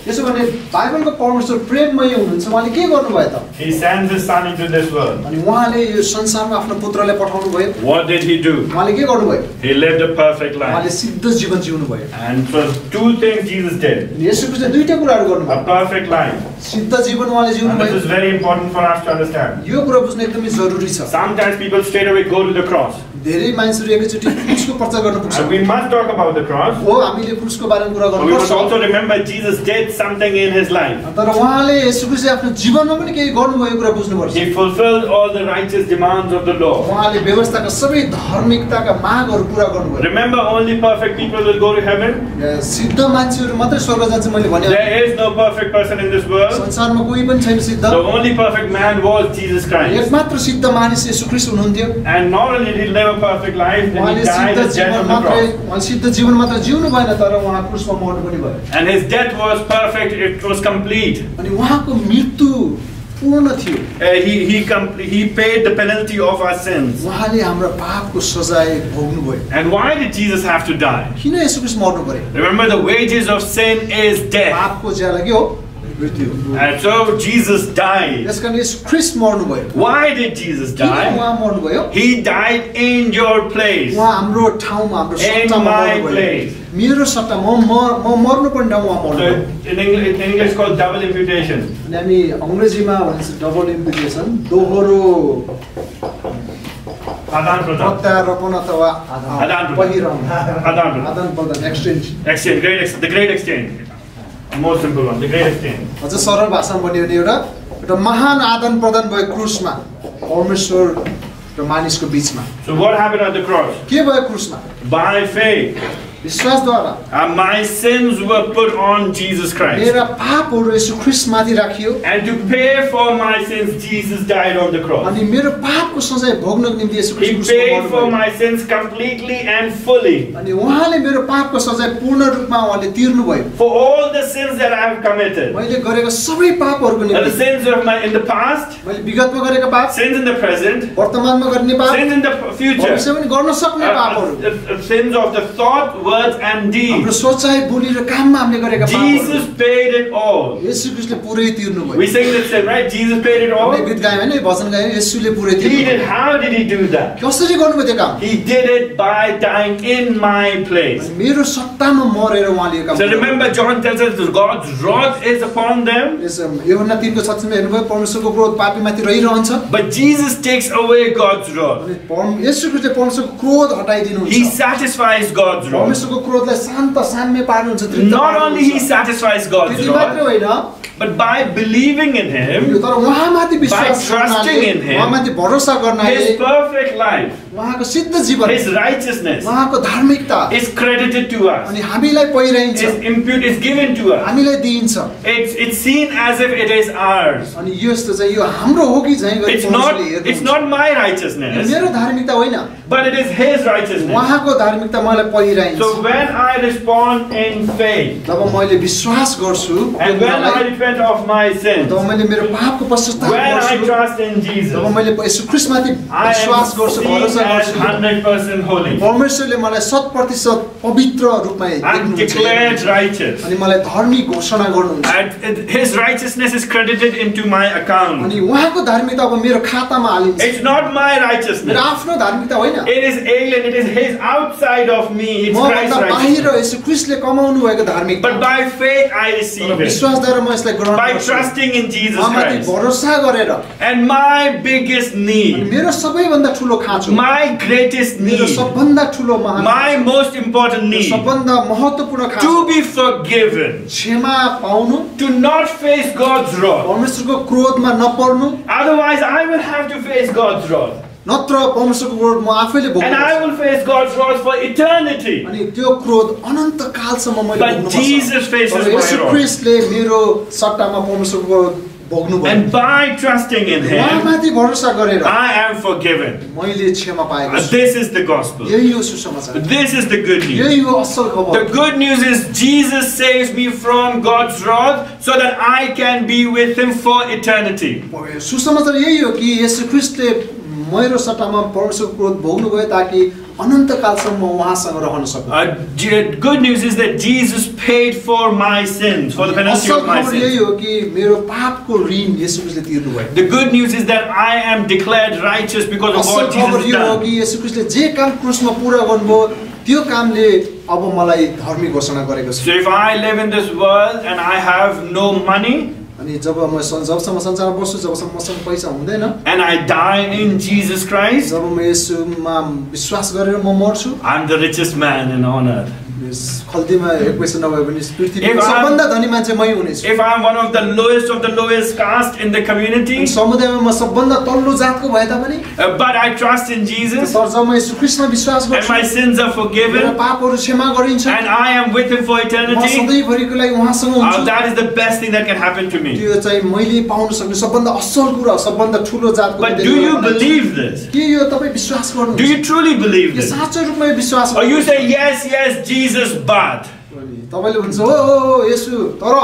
यसो भने बाइबलको परमेश्वर प्रेममय हुनुहुन्छ। उहाँले के गर्नुभयो त? He send this son this world अनि उहाँले यो संसारमा आफ्नो पुत्रलाई पठाउनु भयो। व्हाट डिड ही डू उहाँले के गर्नुभयो? हि लिव्ड अ परफेक्ट लाइफ उहाँले सिद्ध जीवन जिउनु भयो। And for two things Jesus did येशू क्रिस्टले दुईटा कुराहरु गर्नुभयो। परफेक्ट लाइफ सिद्ध जीवन उहाँले जिउनु भयो। This is very important for us to understand यो कुरा बुझ्नु एकदमै जरुरी छ। Sometimes people stay away go to the cross धेरै मान्छेहरू एकैचोटि पुरुषको प्रचार गर्न पुग्छ। We must talk about the cross oh हामीले पुरुषको बारेमा कुरा गर्न पर्छ। Also remember Jesus did something in his life तर उहाँले येशूको चाहिँ आफ्नो जीवनमा पनि केही गर्नुभएको कुरा बुझ्नु पर्छ he fulfilled all the righteous demands of the law उहाँले व्यवस्थाका सबै धार्मिकताका मागहरू पूरा गर्नुभयो। Remember only perfect people will go to heaven सिद्ध मान्छेहरू मात्र स्वर्ग जान्छ मैले भने। There is no perfect person in this world संसारमा कोही पनि छैन सिद्ध। The only perfect man was Jesus Christ एकमात्र सिद्ध मानिस येशू ख्रीष्ट हुनुहुन्थ्यो। And not only he a perfect life, then उहाँले he died सिद्ध as death जीवन on the मात्रै cross. उहाँले सिद्ध जीवन मात्र जिउनु भएन तर उहाँ क्रुसमा मर्नु पनि भयो And his death was perfect, it was complete. अनि उहाँको मृत्यु पूर्ण थियो Uh, he, he, com- he paid the penalty of our sins. उहाँले हाम्रो पापको सजाय भोग्नुभयो And why did Jesus have to die? किन यसो क्रिस्ट मर्नु पर्यो Remember, the wages of sin is death. पापको ज्याला के हो मृत्यु And so Jesus died. त्यस कारण yes Christ मर्नुभयो Why did Jesus किन die? उहाँ मर्नुभयो He died in your place. उहाँ हाम्रो ठाउँमा हाम्रो In सट्टामा my मर्नुभयो place. मेरो सट्टा म म म मर्नुपर्ने ठाउँमा उहाँ So मर्नुभयो in English, in English it's called double imputation. अनि हामी अङ्ग्रेजीमा भन्छ डबल इम्प्लिकेसन दोहोरो Adan Pradan. प्रत्यारोपण अथवा आदान प्रदान। पहिरन आदान प्रदान। आदान प्रदान exchange Exchange, great ex- the Most अझ सरल भाषामा भन्यो भने एउटा एउटा महान आदान प्रदान भयो क्रुसमा परमेश्वर र मानिसको बिचमा। के भयो क्रुसमा? By faith faith, विश्वासद्वारा uh, my sins were put on Jesus Christ. मेरा पापहरू यसो क्रिस्टमाथि राखियो And to pay for my sins, Jesus died on the cross. अनि मेरो पापको सजाय भोग्नको निम्ति यसो He Christ paid for क्रुसमा my sins completely and fully. अनि उहाँले मेरो पापको सजाय पूर्ण रूपमा उहाँले तिर्नु भयो For all the sins that I have committed. मैले गरेको सबै पापहरूको And the निम्ति sins of my in the past, मैले विगतमा गरेका पाप sins in the present, वर्तमानमा गर्ने पाप sins in the future. भविष्य पनि गर्न सक्ने Uh, पापहरू uh, uh, sins of the thought, words, and deed. हाम्रो सोचाइ बोली र काममा हामीले गरेका पापहरू Jesus paid it all. Yesu क्रिस्टले पुरै तिर्नु We भयो sing this, right? Jesus paid it all. हामीले गीत गायौँ होइन भजन गायौँ यसुले पुरै He तिर्नु did. भयो How did he do that? कसरी गर्नुभयो त्यो काम He did it by dying in my place. अनि मेरो सट्टामा मरेर उहाँले यो काम So गर्नुभयो। remember, John tells us that God's wrath is upon them, yes Yohanna तिनको छत्तीसमा हेर्नुभयो परमेश्वरको क्रोध पापीमाथि रहिरहन्छ but Jesus takes away God's wrath. अनि परम- यसु क्रिस्टले परमेश्वरको क्रोध He हटाइदिनुहुन्छ satisfies God's wrath. परमेश्वरको क्रोधलाई शान्त साम्य पार्नुहुन्छ नट ओन्ली हि सटिस्फाइज गॉड्स मात्र होइन But by believing in Him, by trusting in Him, His perfect life, उहाँको सिद्ध जीवन इज राइटसनेस उहाँको धार्मिकता इज क्रेडिटेड टु अस अनि हामीलाई पहिरेन्छ is impute is given to us हामीलाई दिइन्छ। It's it's seen as if it is ours अनि यो यस्तो चाहिँ यो हाम्रो हो कि चाहिँ it's not it's not my righteousness मेरो धार्मिकता होइन। But it is his righteousness उहाँको धार्मिकता मलाई पहिरेन्छ so when I respond in faith जब म मैले विश्वास गर्छु and when I repent of my sin जब मैले मेरो पापको पश्चाताप गर्छु when I trust in Jesus जब मैले यीशु ख्रीष्टमाथि विश्वास गर्छु भरोसा परमेश्वरले मलाई शत प्रतिशत पवित्र रूपमा अनि मलाई धर्मी घोषणा गर्नुहुन्छ। अनि धार्मिकता अब मेरो खातामा हालिन्छ। इट्स मेरो आफ्नो धार्मिकता होइन। It is it is outside of me it's बाहिर यसो क्रिस्टले कमाउनु भएको धार्मिक बट फेथ आई इट विश्वासद्वारा म यसलाई ग्रहण बाइ इन जीसस क्राइस्ट भरोसा गरेर। एन्ड बिगेस्ट मेरो सबैभन्दा ठुलो खाँचो। My greatest मेरो need, सबभन्दा ठुलो महान my most important need सबभन्दा महत्त्वपूर्ण खाँचो to be forgiven, क्षमा पाउनु to not face God's wrath. परमेश्वरको क्रोधमा नपर्नु Otherwise, I will have to face God's wrath. नत्र परमेश्वरको क्रोध म आफैले And I will face God's wrath for eternity. अनि त्यो क्रोध अनन्त कालसम्म मैले But। Jesus faces my Yesso wrath. क्रिस्टले मेरो सट्टामा परमेश्वरको क्रोध भोग्नु भयो And by trusting in Him, उहाँमाथि भरोसा गरेर I am forgiven. मैले क्षमा पाएको Uh, छु This is the gospel. यही हो सुसमाचार This is the good news. यही हो असल The खबर good news is Jesus saves me from God's wrath so that I can be with Him for eternity. सुसमाचार यही हो कि यसो ख्रिस्टले मेरो सट्टामा परमेश्वरको क्रोध भोग्नुभयो ताकि अनन्त कालसम्म म उहाँसँग रहन सकु Uh, J- good news is that Jesus paid for my sins, for the penalty असल of my खबर यही sins. हो कि मेरो पापको ऋण यसो ख्रिस्टले तिर्नुभयो The good news is that I am declared righteous because of असल what खबर Jesus यो हो done. कि यसो ख्रिस्टले जे काम क्रुसमा पुरा गर्नुभयो त्यो कामले अब मलाई धर्मी घोषणा गरेको छ So if I live in this world and I have no money अनि जब म जबसम्म संसारमा बस्छु जबसम्म मसँग पैसा हुँदैन and I die in Jesus Christ जब म यसमा विश्वास गरेर म मर्छु I am the richest man in on अर्थ खल्तीमा एक पैसा नभए पनि पृथ्वीको सबभन्दा धनी मान्छे मै हुनेछु। If I am one of the lowest of the lowest caste in the community समुदायमा म सबभन्दा तल्लो जातको भए तापनि but I trust in Jesus सर्जमा येशू कृष्ण विश्वास गर्छु। And my sins are forgiven मेरा पापहरू क्षमा गरिन्छ। And I am with him for eternity म सधैँभरिको लागि उहाँसँग हुन्छु। That is the best thing that can happen to me त्यो चाहिँ मैले पाउन सक्ने सबभन्दा असल कुरा सबभन्दा ठूलो जातको but do you. Believe this के यो तपाई विश्वास गर्नुहुन्छ? Do you truly believe this यो साच्चै रूपमा विश्वास गर्नुहुन्छ आर यु से यस यस जीसस जिजस बाद तपाईँले भन्छ हो हो यसु तर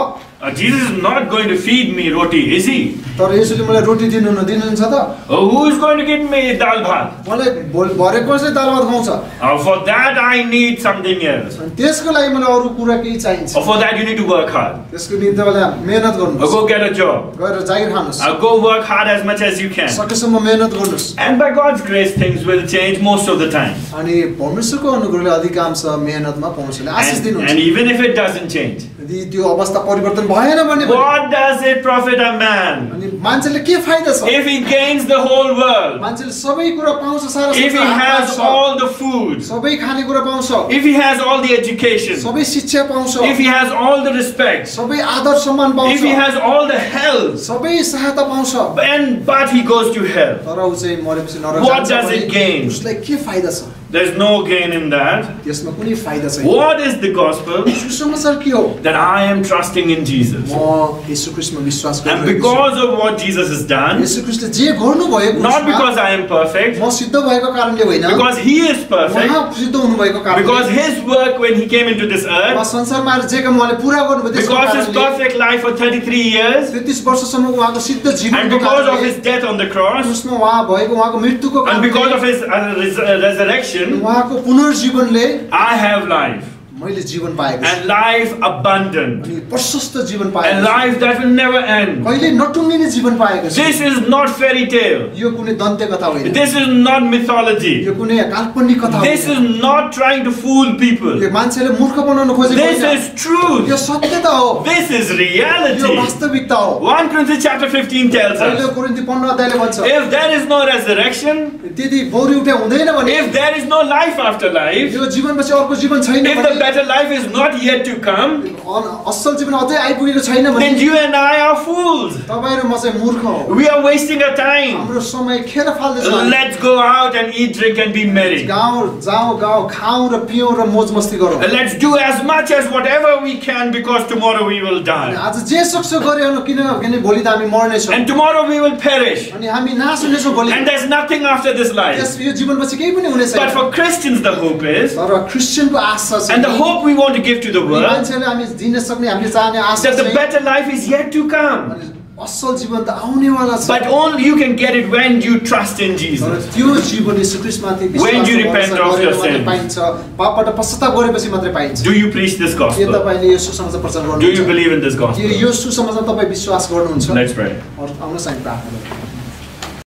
Uh, Uh, Jesus is not going to feed me roti, is he? तर यसोले मलाई रोटी दिनु न दिनुहुन्छ त Oh, who is going to give me dal bhat? मलाई भो- भरेको चाहिँ दाल भात खुवाउँछ Uh, for that, I need something else. अनि त्यसको लागि मलाई अरू कुरा केही चाहिन्छ Or for that, you need to work hard. त्यसको निम्ति तपाईँलाई मेहनत Or गर्नुहोस् go get a job. गएर जागिर खानुहोस् Uh, go work hard as much as you can. सकेसम्म मेहनत गर्नुहोस् And by God's grace, things will change most of the time. अनि परमेश्वरको अनुग्रहले अधिकांश मेहनतमा परमेश्वरले आशिष And, and दिनुहुन्छ even if it doesn't change, यदि त्यो अवस्था परिवर्तन भएन भने what does it profit a man अनि मान्छेले के फाइदा छ if he gains the whole world? मान्छेले सबै कुरा पाउँछ सारा If he has all the food? सबै खानेकुरा पाउँछ If he has all the education? सबै शिक्षा पाउँछ If he has all the respect? सबै आदर सम्मान If he पाउँछ has all the health? सबै सहायता पाउँछ And but he goes to hell. तर ऊ चाहिँ मरेपछि नरक What does it gain? उसलाई के फाइदा छ There's no gain in that. त्यसमा कुनै फाइदा छैन What is the gospel? सुसमाचार के हो That I am trusting in Jesus. म यीशु ख्रिस्टमा विश्वास And गरिरहेको छु because of what Jesus has done, यीशु ख्रिस्टले जे गर्नुभयो not क्रुसमा, because I am perfect, म सिद्ध भएको कारणले होइन because He is perfect, उहाँ सिद्ध हुनुभएको because कारणले His work when He came into this उहाँ earth, संसारमा आएर जे काम उहाँले पुरा गर्नुभयो त्यसको because His कारणले perfect life for 33 years, तेत्तिस वर्षसम्म उहाँको सिद्ध and जीवनको because of कारणले His death on the cross, क्रुसमा उहाँ भएको उहाँको मृत्युको and because of कारणले His uh, res- uh, resurrection, उहाँको पुनर्जीवनले I have life, मैले जीवन पाएको and life abundant, अनि प्रशस्त जीवन and पाएको छु life that will never end. कहिले नटुङ्गिने जीवन पाएको छु This is not fairy tale. यो कुनै दन्त्य कथा होइन This is not mythology. यो कुनै काल्पनिक कथा This होइन is not trying to fool people. यो मान्छेले मूर्ख बनाउन खोजेको This is truth. यो सत्यता हो This is यो reality. वास्तविकता हो 1 Corinthians chapter 15 tells पहिलो us कोरिन्थी पन्ध्र अध्यायले भन्छ if there is no resurrection, त्यति बौरी उठे हुँदैन भने if there is no life after life, यो जीवनपछि अर्को जीवन छैन भने better life is not yet to come, अन- असल जीवन अझै आइपुगेको छैन भने then you and I are fools. तपाईँ र म चाहिँ मूर्ख हो We are wasting our time. हाम्रो समय खेर फाल्दैछ हामी। Let's go out and eat, drink, and be merry. गाउँ जाउँ गाउँ खाउँ र पिउँ र मोज मस्ती गरौँ Let's do as much as whatever we can because tomorrow we will अनि die. आज जे सक्छौँ गऱ्यो किनभने भोलि त हामी मर्नेछौँ And tomorrow we will perish. अनि हामी नाश हुनेछौँ भोलि And there's nothing after this life. त्यस यो जीवनपछि केही पनि हुने But छैन for Christians, the hope is, तर क्रिस्चियनको आशा and the चाहिँ hope we want to give to the अनि world, मान्छेले हामी दिन सक्ने हामीले चाहने आशा that the चाहिँ better life is yet to come. अनि असल जीवन त आउनेवाला छ But only you can get it when you trust in तर Jesus. त्यो जीवन यीशु ख्रिस्टमाथि विश्वास When you र repent भरोसा of गरेर your मात्रै sins. पाइन्छ पापबाट पश्चाताप गरेपछि मात्रै पाइन्छ Do you preach this के gospel? तपाईँले यो सुसमाचार प्रचार Do you गर्नुहुन्छ believe in this के gospel? यो सुसमाचार तपाईँ विश्वास गर्नुहुन्छ Let's pray. आउनुहोस् हामी प्रार्थना गरौँ